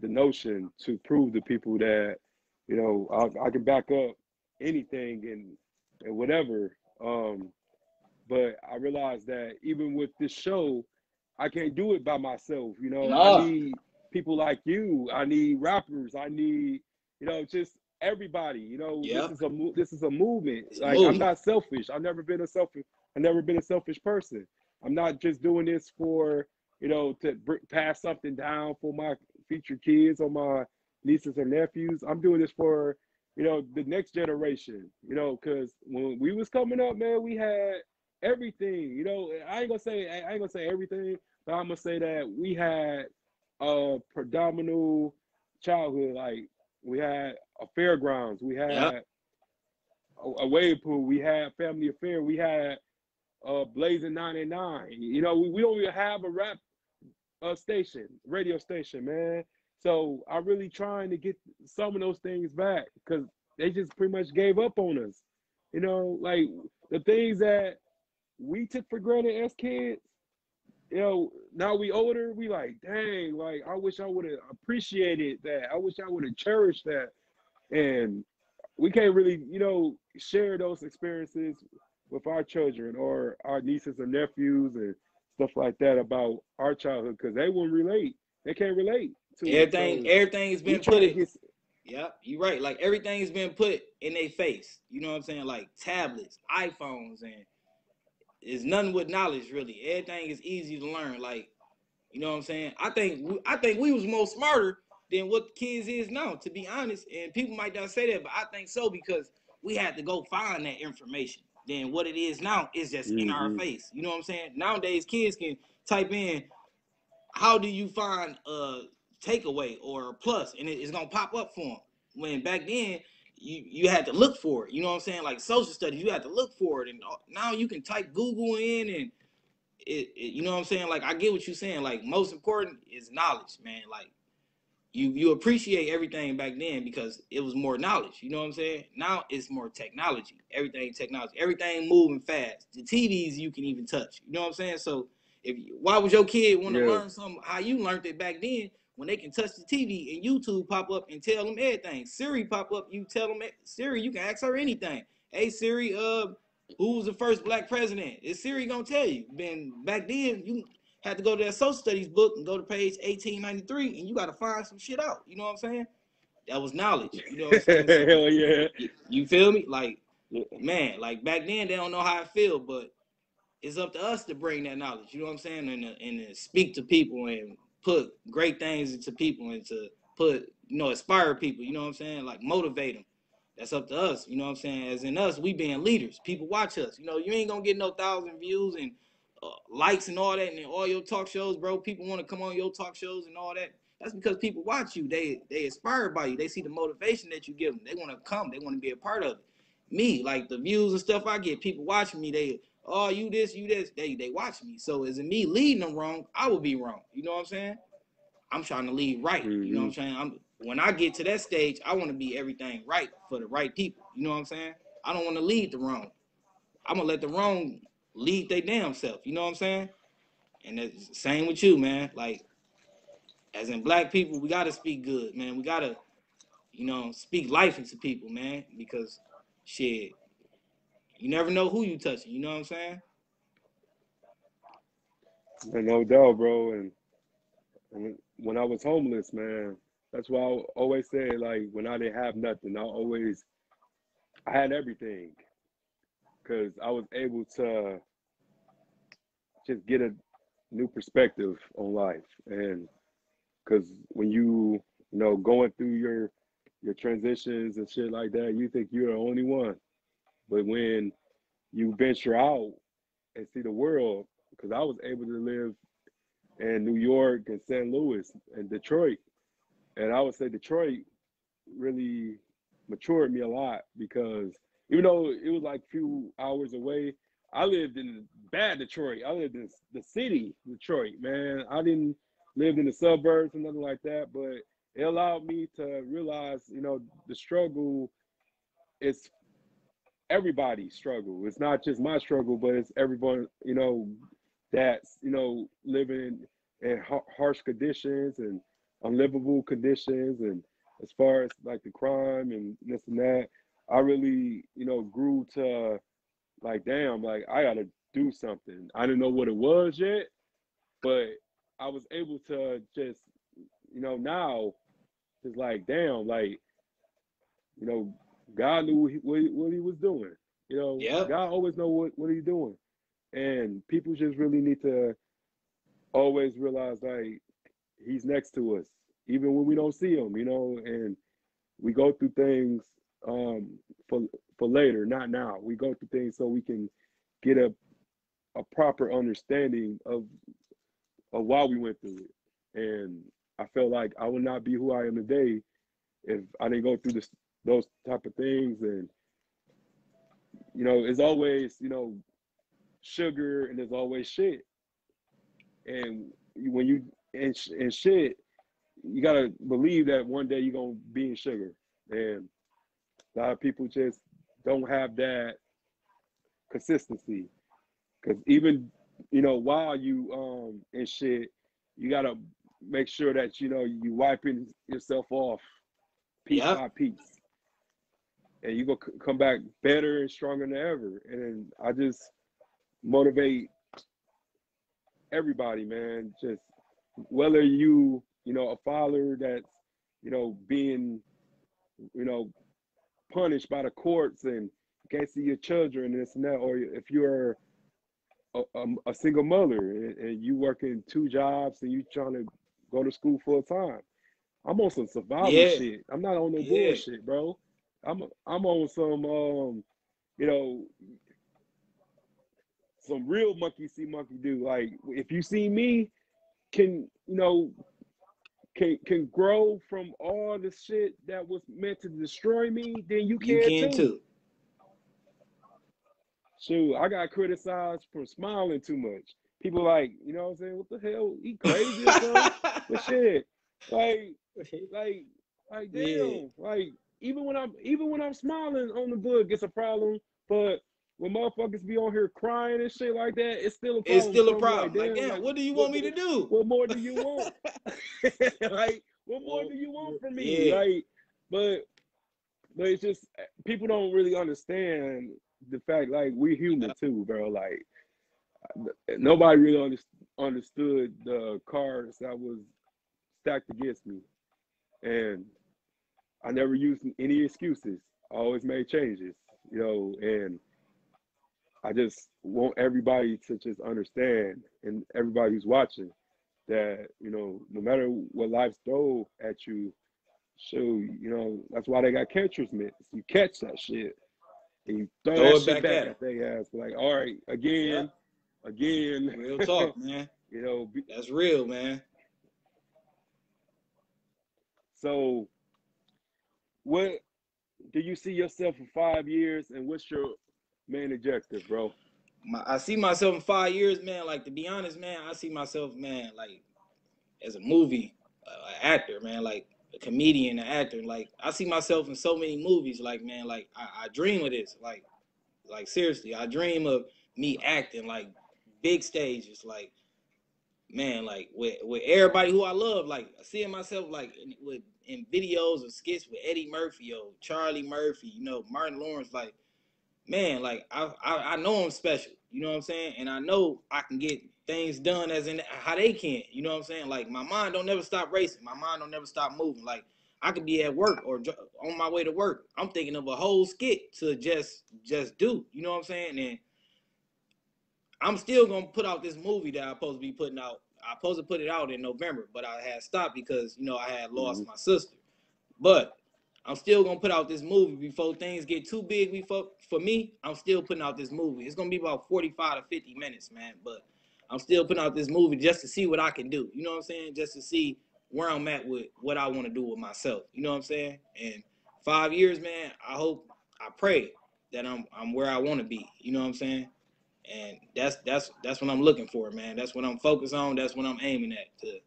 the notion to prove to people that you know I, I can back up anything and and whatever. Um, but I realized that even with this show, I can't do it by myself. You know, no. I need people like you. I need rappers. I need you know just everybody. You know, yep. this is a this is a movement. like. I'm not selfish. I've never been a selfish. I've never been a selfish person. I'm not just doing this for you know to pass something down for my future kids or my nieces or nephews. I'm doing this for you know the next generation. You know, because when we was coming up, man, we had everything. You know, I ain't gonna say I ain't gonna say everything, but I'm gonna say that we had a predominant childhood. Like we had a fairgrounds, we had yep. a, a wave pool, we had family affair, we had uh Blazing 99. You know, we, we don't even have a rap uh, station, radio station, man. So I'm really trying to get some of those things back because they just pretty much gave up on us. You know, like the things that we took for granted as kids, you know, now we older, we like, dang, like I wish I would have appreciated that. I wish I would have cherished that. And we can't really, you know, share those experiences with our children or our nieces and nephews and stuff like that about our childhood because they won't relate. They can't relate. To everything. So everything's been put. In, get... Yeah, you're right. Like everything's been put in their face. You know what I'm saying? Like tablets, iPhones, and it's nothing with knowledge really. Everything is easy to learn. Like, you know what I'm saying? I think I think we was more smarter than what the kids is now, to be honest. And people might not say that, but I think so because we had to go find that information. Then what it is now is just mm-hmm. in our mm-hmm. face. You know what I'm saying? Nowadays, kids can type in, "How do you find a takeaway or a plus?" and it's gonna pop up for them. When back then you you had to look for it. You know what I'm saying? Like social studies, you had to look for it, and uh, now you can type Google in and it, it, you know what I'm saying? Like I get what you're saying. Like most important is knowledge, man. Like you you appreciate everything back then because it was more knowledge. You know what I'm saying? Now it's more technology. Everything technology. Everything moving fast. The TVs you can even touch. You know what I'm saying? So if why would your kid want to yeah. learn something how you learned it back then? When they can touch the TV and YouTube pop up and tell them everything. Siri pop up, you tell them Siri, you can ask her anything. Hey Siri, uh, who was the first black president? Is Siri gonna tell you? Then back then you had to go to that social studies book and go to page 1893 and you gotta find some shit out. You know what I'm saying? That was knowledge. You know what I'm saying? Hell yeah. You, you feel me? Like man, like back then they don't know how I feel, but it's up to us to bring that knowledge. You know what I'm saying? And, and speak to people and put great things into people and to put, you know, inspire people, you know what I'm saying? Like motivate them. That's up to us, you know what I'm saying? As in us, we being leaders. People watch us. You know, you ain't gonna get no thousand views and uh, likes and all that and all your talk shows, bro. People want to come on your talk shows and all that. That's because people watch you. They they inspired by you. They see the motivation that you give them. They want to come. They want to be a part of it. Me, like the views and stuff I get, people watching me, they oh, you this, you this. They they watch me. So is it me leading them wrong? I will be wrong. You know what I'm saying? I'm trying to lead right. Mm-hmm. You know what I'm mm-hmm. saying? I'm when I get to that stage, I want to be everything right for the right people. You know what I'm saying? I don't want to lead the wrong. I'm gonna let the wrong lead their damn self. You know what I'm saying? And it's the same with you, man. Like, as in black people, we gotta speak good, man. We gotta, you know, speak life into people, man. Because shit, you never know who you touching. You know what I'm saying? No doubt, bro. And, and when I was homeless, man, that's why I always say, like, when I didn't have nothing, I always, I had everything, because I was able to just get a new perspective on life, and because when you, you know, going through your your transitions and shit like that, you think you're the only one. But when you venture out and see the world, because I was able to live in New York and St. Louis and Detroit, and I would say Detroit really matured me a lot because even though it was like a few hours away, I lived in bad Detroit. I lived in the city, Detroit, man. I didn't live in the suburbs or nothing like that, but it allowed me to realize, you know, the struggle is everybody's struggle. It's not just my struggle, but it's everyone, you know, that's, you know, living in harsh conditions and unlivable conditions. And as far as like the crime and this and that, I really, you know, grew to like, damn, like I got to do something. I didn't know what it was yet, but I was able to just, you know, now it's like, damn, like, you know, God knew what he, what he, what he was doing. You know, yep. God always know what, what he's doing. And people just really need to always realize like he's next to us, even when we don't see him, you know, and we go through things um for for later, not now. We go through things so we can get a a proper understanding of of why we went through it. And I felt like I would not be who I am today if I didn't go through this those type of things. And you know, it's always you know sugar and there's always shit. And when you and and shit, you gotta believe that one day you're gonna be in sugar. And a lot of people just don't have that consistency. Cause even you know while you um in shit, you gotta make sure that you know you wiping yourself off piece yep. by piece, and you're going go come back better and stronger than ever. And I just motivate everybody, man. Just whether you you know a father that's you know being you know punished by the courts and can't see your children and this and that, or if you're a, a, a single mother and, and, you working two jobs and you trying to go to school full time. I'm on some survival yeah. shit. I'm not on no yeah. bullshit, bro. I'm I'm on some um, you know, some real monkey see monkey do. Like if you see me, can you know can can grow from all the shit that was meant to destroy me, then you can, you can too. too. Shoot, I got criticized for smiling too much. People like, you know what I'm saying? What the hell? He crazy or something? but shit, like, like, like, damn, yeah. like, even when I'm, even when I'm smiling on the book, it's a problem. But when motherfuckers be on here crying and shit like that, it's still a problem. It's still a problem. Like, damn, like, what do you want me to do? What more do you want? like, what more do you want from me? Yeah. Like, but, but it's just people don't really understand the fact like we're human too, bro. Like nobody really under, understood the cards that was stacked against me, and I never used any excuses. I always made changes, you know, and I just want everybody to just understand, and everybody who's watching, that you know, no matter what life throw at you, so you know that's why they got catcher's mitts. You catch that shit and you throw, throw that shit back, back at their ass. Like, all right, again, yeah. again. Real talk, man. you know, be, that's real, man. So, what do you see yourself in five years, and what's your main objective, bro? my, I see myself in five years, man. Like to be honest, man, I see myself, man, like as a movie uh, actor, man, like a comedian, an actor. Like I see myself in so many movies. Like man, like I, I dream of this. Like, like seriously, I dream of me acting like big stages. Like man, like with with everybody who I love. Like seeing myself like with in videos or skits with Eddie Murphy or Charlie Murphy, you know, Martin Lawrence. Like man, like I, I I know I'm special. You know what I'm saying? And I know I can get things done as in how they can. You know what I'm saying? Like my mind don't never stop racing. My mind don't never stop moving. Like I could be at work or on my way to work. I'm thinking of a whole skit to just just do. You know what I'm saying? And I'm still gonna put out this movie that I'm supposed to be putting out. I supposed to put it out in November, but I had stopped because you know I had lost mm-hmm. my sister. But I'm still gonna put out this movie before things get too big. Before for me, I'm still putting out this movie. It's gonna be about 45 to 50 minutes, man. But I'm still putting out this movie just to see what I can do. You know what I'm saying? Just to see where I'm at with what I want to do with myself. You know what I'm saying? And five years, man, I hope, I pray that I'm I'm where I want to be. You know what I'm saying? And that's that's that's what I'm looking for, man. That's what I'm focused on. That's what I'm aiming at to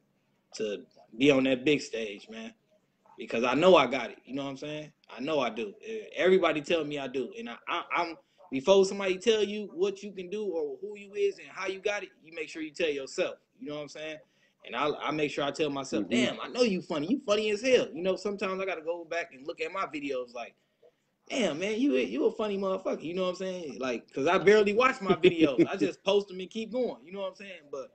to be on that big stage, man because I know I got it. You know what I'm saying? I know I do. Everybody tell me I do, and I, I, I'm before somebody tell you what you can do or who you is and how you got it. You make sure you tell yourself. You know what I'm saying? And I, I make sure I tell myself, mm-hmm. damn, I know you funny. You funny as hell. You know, sometimes I gotta go back and look at my videos like, damn, man, you you a funny motherfucker. You know what I'm saying? Like, cause I barely watch my videos. I just post them and keep going. You know what I'm saying? But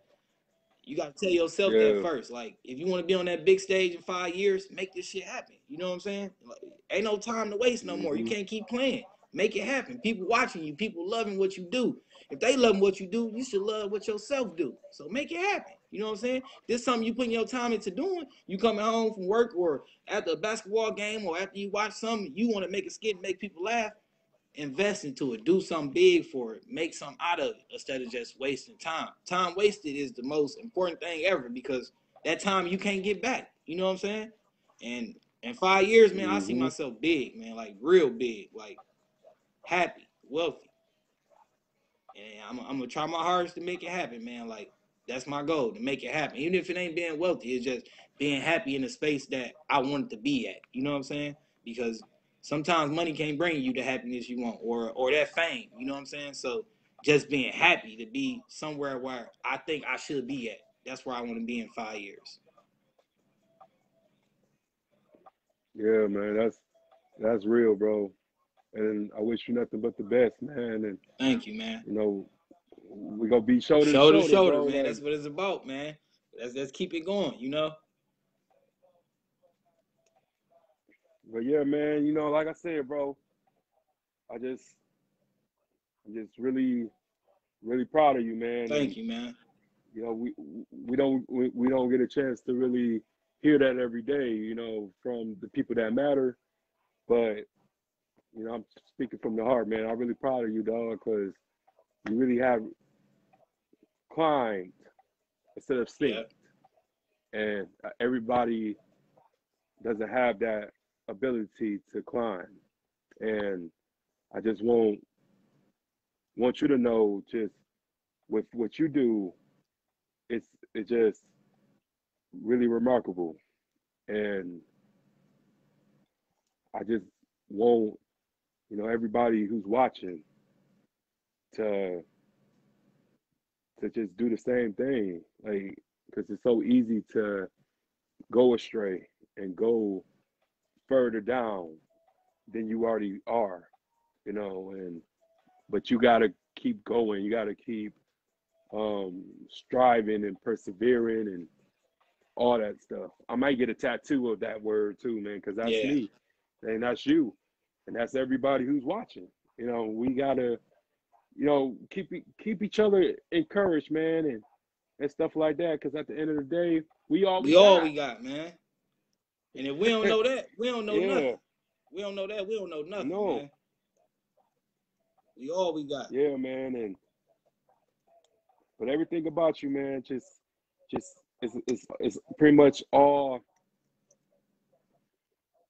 you got to tell yourself yeah. that first. Like, if you want to be on that big stage in five years, make this shit happen. You know what I'm saying? Like, ain't no time to waste no mm-hmm. more. You mm-hmm. can't keep playing. Make it happen. People watching you, people loving what you do. If they love what you do, you should love what yourself do. So make it happen. You know what I'm saying? This something you putting your time into doing. You coming home from work or after a basketball game or after you watch something, you want to make a skit, make people laugh invest into it, do something big for it, make something out of it instead of just wasting time. Time wasted is the most important thing ever because that time you can't get back. You know what I'm saying? And in five years, man, mm-hmm. I see mm-hmm. myself big, man, like real big, like happy, wealthy. And I'm, I'm gonna try my hardest to make it happen, man. Like that's my goal to make it happen. Even if it ain't being wealthy, it's just being happy in the space that I wanted to be at. You know what I'm saying? Because sometimes money can't bring you the happiness you want or or that fame. You know what I'm saying? So just being happy to be somewhere where I think I should be at. That's where I want to be in five years. Yeah, man, that's that's real, bro. And I wish you nothing but the best, man. And thank you, man. You know, we gonna be shoulder, shoulder to shoulder, shoulder man. That's what it's about, man. Let's let's keep it going, you know. But yeah, man, you know, like I said, bro, I just, I'm just really, really proud of you, man. Thank and, you, man. You know, we we don't we, we don't get a chance to really hear that every day, you know, from the people that matter. But you know, I'm speaking from the heart, man. I'm really proud of you, dog, because you really have climbed instead of. Yeah. And uh, everybody doesn't have that ability to climb. And I just want want you to know just with what you do, it's it's just really remarkable. And I just want, you know, everybody who's watching to to just do the same thing. Like because it's so easy to go astray and go further down than you already are, you know, and but you gotta keep going, you gotta keep um striving and persevering and all that stuff. I might get a tattoo of that word too, man, because that's yeah. me. And that's you. And that's everybody who's watching. You know, we gotta, you know, keep keep each other encouraged, man, and and stuff like that. Because at the end of the day, we all we, we all we got, man. And if we don't know that, we don't know yeah. nothing. We don't know that, we don't know nothing. No. Man. We all we got. Yeah, man. And but everything about you, man, just just it's it's, it's pretty much all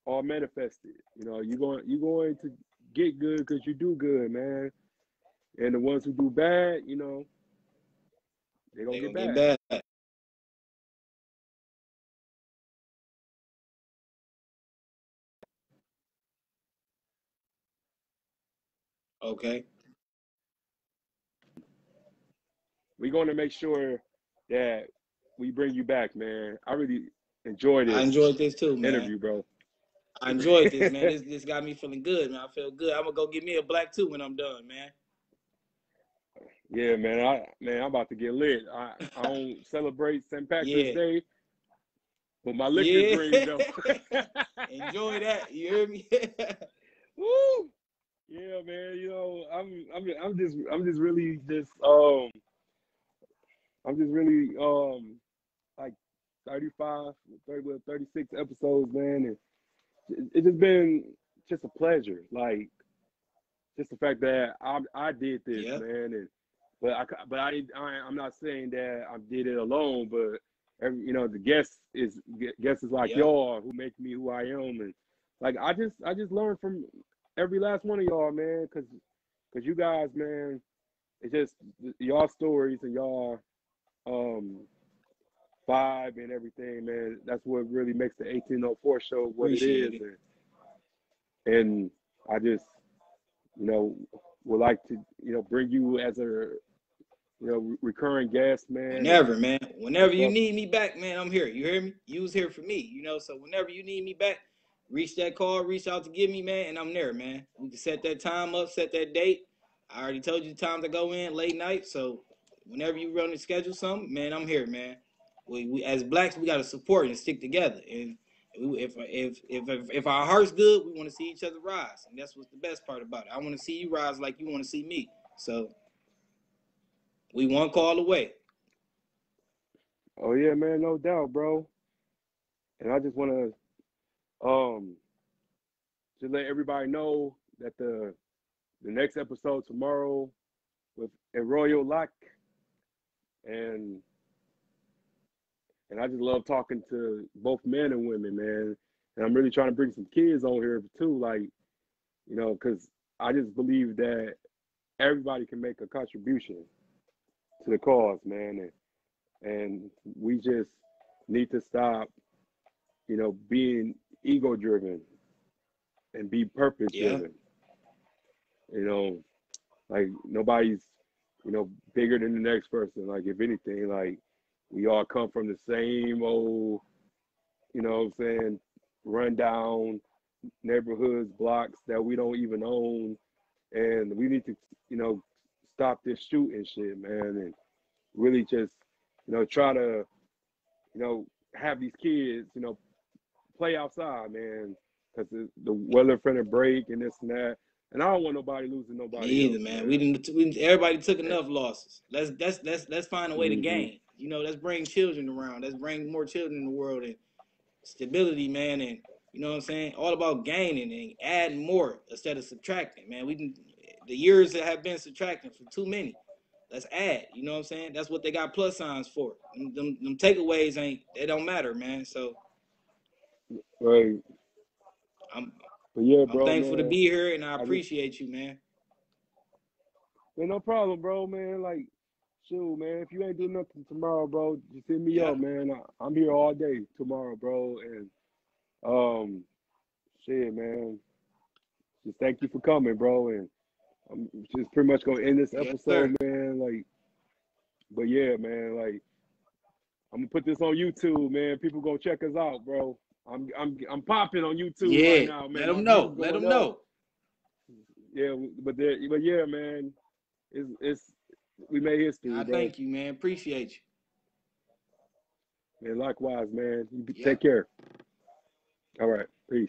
all manifested. You know, you going you going to get good because you do good, man. And the ones who do bad, you know, they gonna, They get, bad. get bad. Okay. We're gonna make sure that we bring you back, man. I really enjoyed this. I enjoyed this too, man. interview, bro. I enjoyed this, man. This this got me feeling good, man. I feel good. I'm gonna go get me a black too when I'm done, man. Yeah, man. I man, I'm about to get lit. I, I don't celebrate St. Patrick's Yeah. Day, but my liquor Yeah. dreams though. Enjoy that. You hear me? Woo! Yeah, man. You know, I'm I'm I'm just I'm just really just um I'm just really um like 35, 30, well, 36 episodes, man, and it's just been just a pleasure. Like just the fact that I I did this, man, and but I but I, I I'm not saying that I did it alone, but every, you know the guests is guests is like Yeah. y'all who make me who I am, and like I just I just learned from every last one of y'all, man, because because you guys, man, it's just y'all stories and y'all um vibe and everything, man. That's what really makes the 1804 show what Appreciate it is, and, and I just you know would like to you know bring you as a you know re- recurring guest, man. Whenever, man. Whenever you need me back, man, I'm here. You hear me? You was here for me, you know. So whenever you need me back, reach that call, reach out to give me, man, and I'm there, man. We can set that time up, set that date. I already told you the time to go in, late night. So whenever you run to schedule something, man, I'm here, man. We, we as blacks, we gotta support and stick together. And we- if if if if, if our heart's good, we want to see each other rise, and that's what's the best part about it. I want to see you rise like you want to see me. So we one call away. Oh yeah, man, no doubt, bro. And I just want to um just let everybody know that the the next episode tomorrow with Arroyo Lock and and I just love talking to both men and women, man. And I'm really trying to bring some kids on here too, like you know, because I just believe that everybody can make a contribution to the cause, man. And and we just need to stop, you know, being ego driven and be purpose driven. You know, like nobody's, you know, bigger than the next person. Like if anything, like we all come from the same old, you know what I'm saying, run down neighborhoods, blocks that we don't even own. And we need to, you know, stop this shooting shit, man, and really just, you know, try to, you know, have these kids, you know, play outside, man, because the, the weather finna break and this and that. And I don't want nobody losing nobody. Me either, else, man. We didn't. We, everybody took enough losses. Let's let's let's let's find a way to Mhm. gain. You know, let's bring children around. Let's bring more children in the world and stability, man. And you know what I'm saying? All about gaining and adding more instead of subtracting, man. We can the years that have been subtracting for too many. Let's add. You know what I'm saying? That's what they got plus signs for. Them, them, them takeaways ain't. They don't matter, man. So Right. I'm But yeah, I'm bro. thankful to be here, and I appreciate you, man. Man, no problem, bro, man. Like, shoot, man. If you ain't doing nothing tomorrow, bro, just hit me Yeah. up, man. I, I'm here all day tomorrow, bro. And um, shit, man. Just thank you for coming, bro. And I'm just pretty much gonna end this Yes, episode, man. Like, but yeah, man. Like, I'm gonna put this on YouTube, man. People gonna check us out, bro. I'm I'm I'm popping on YouTube yeah, right now, man. let them know. Let them up. know. Yeah, but there, but yeah, man. It's it's we made history, I bro. thank you, man. Appreciate you. Man, likewise, man. You Yeah. take care. All right. Peace.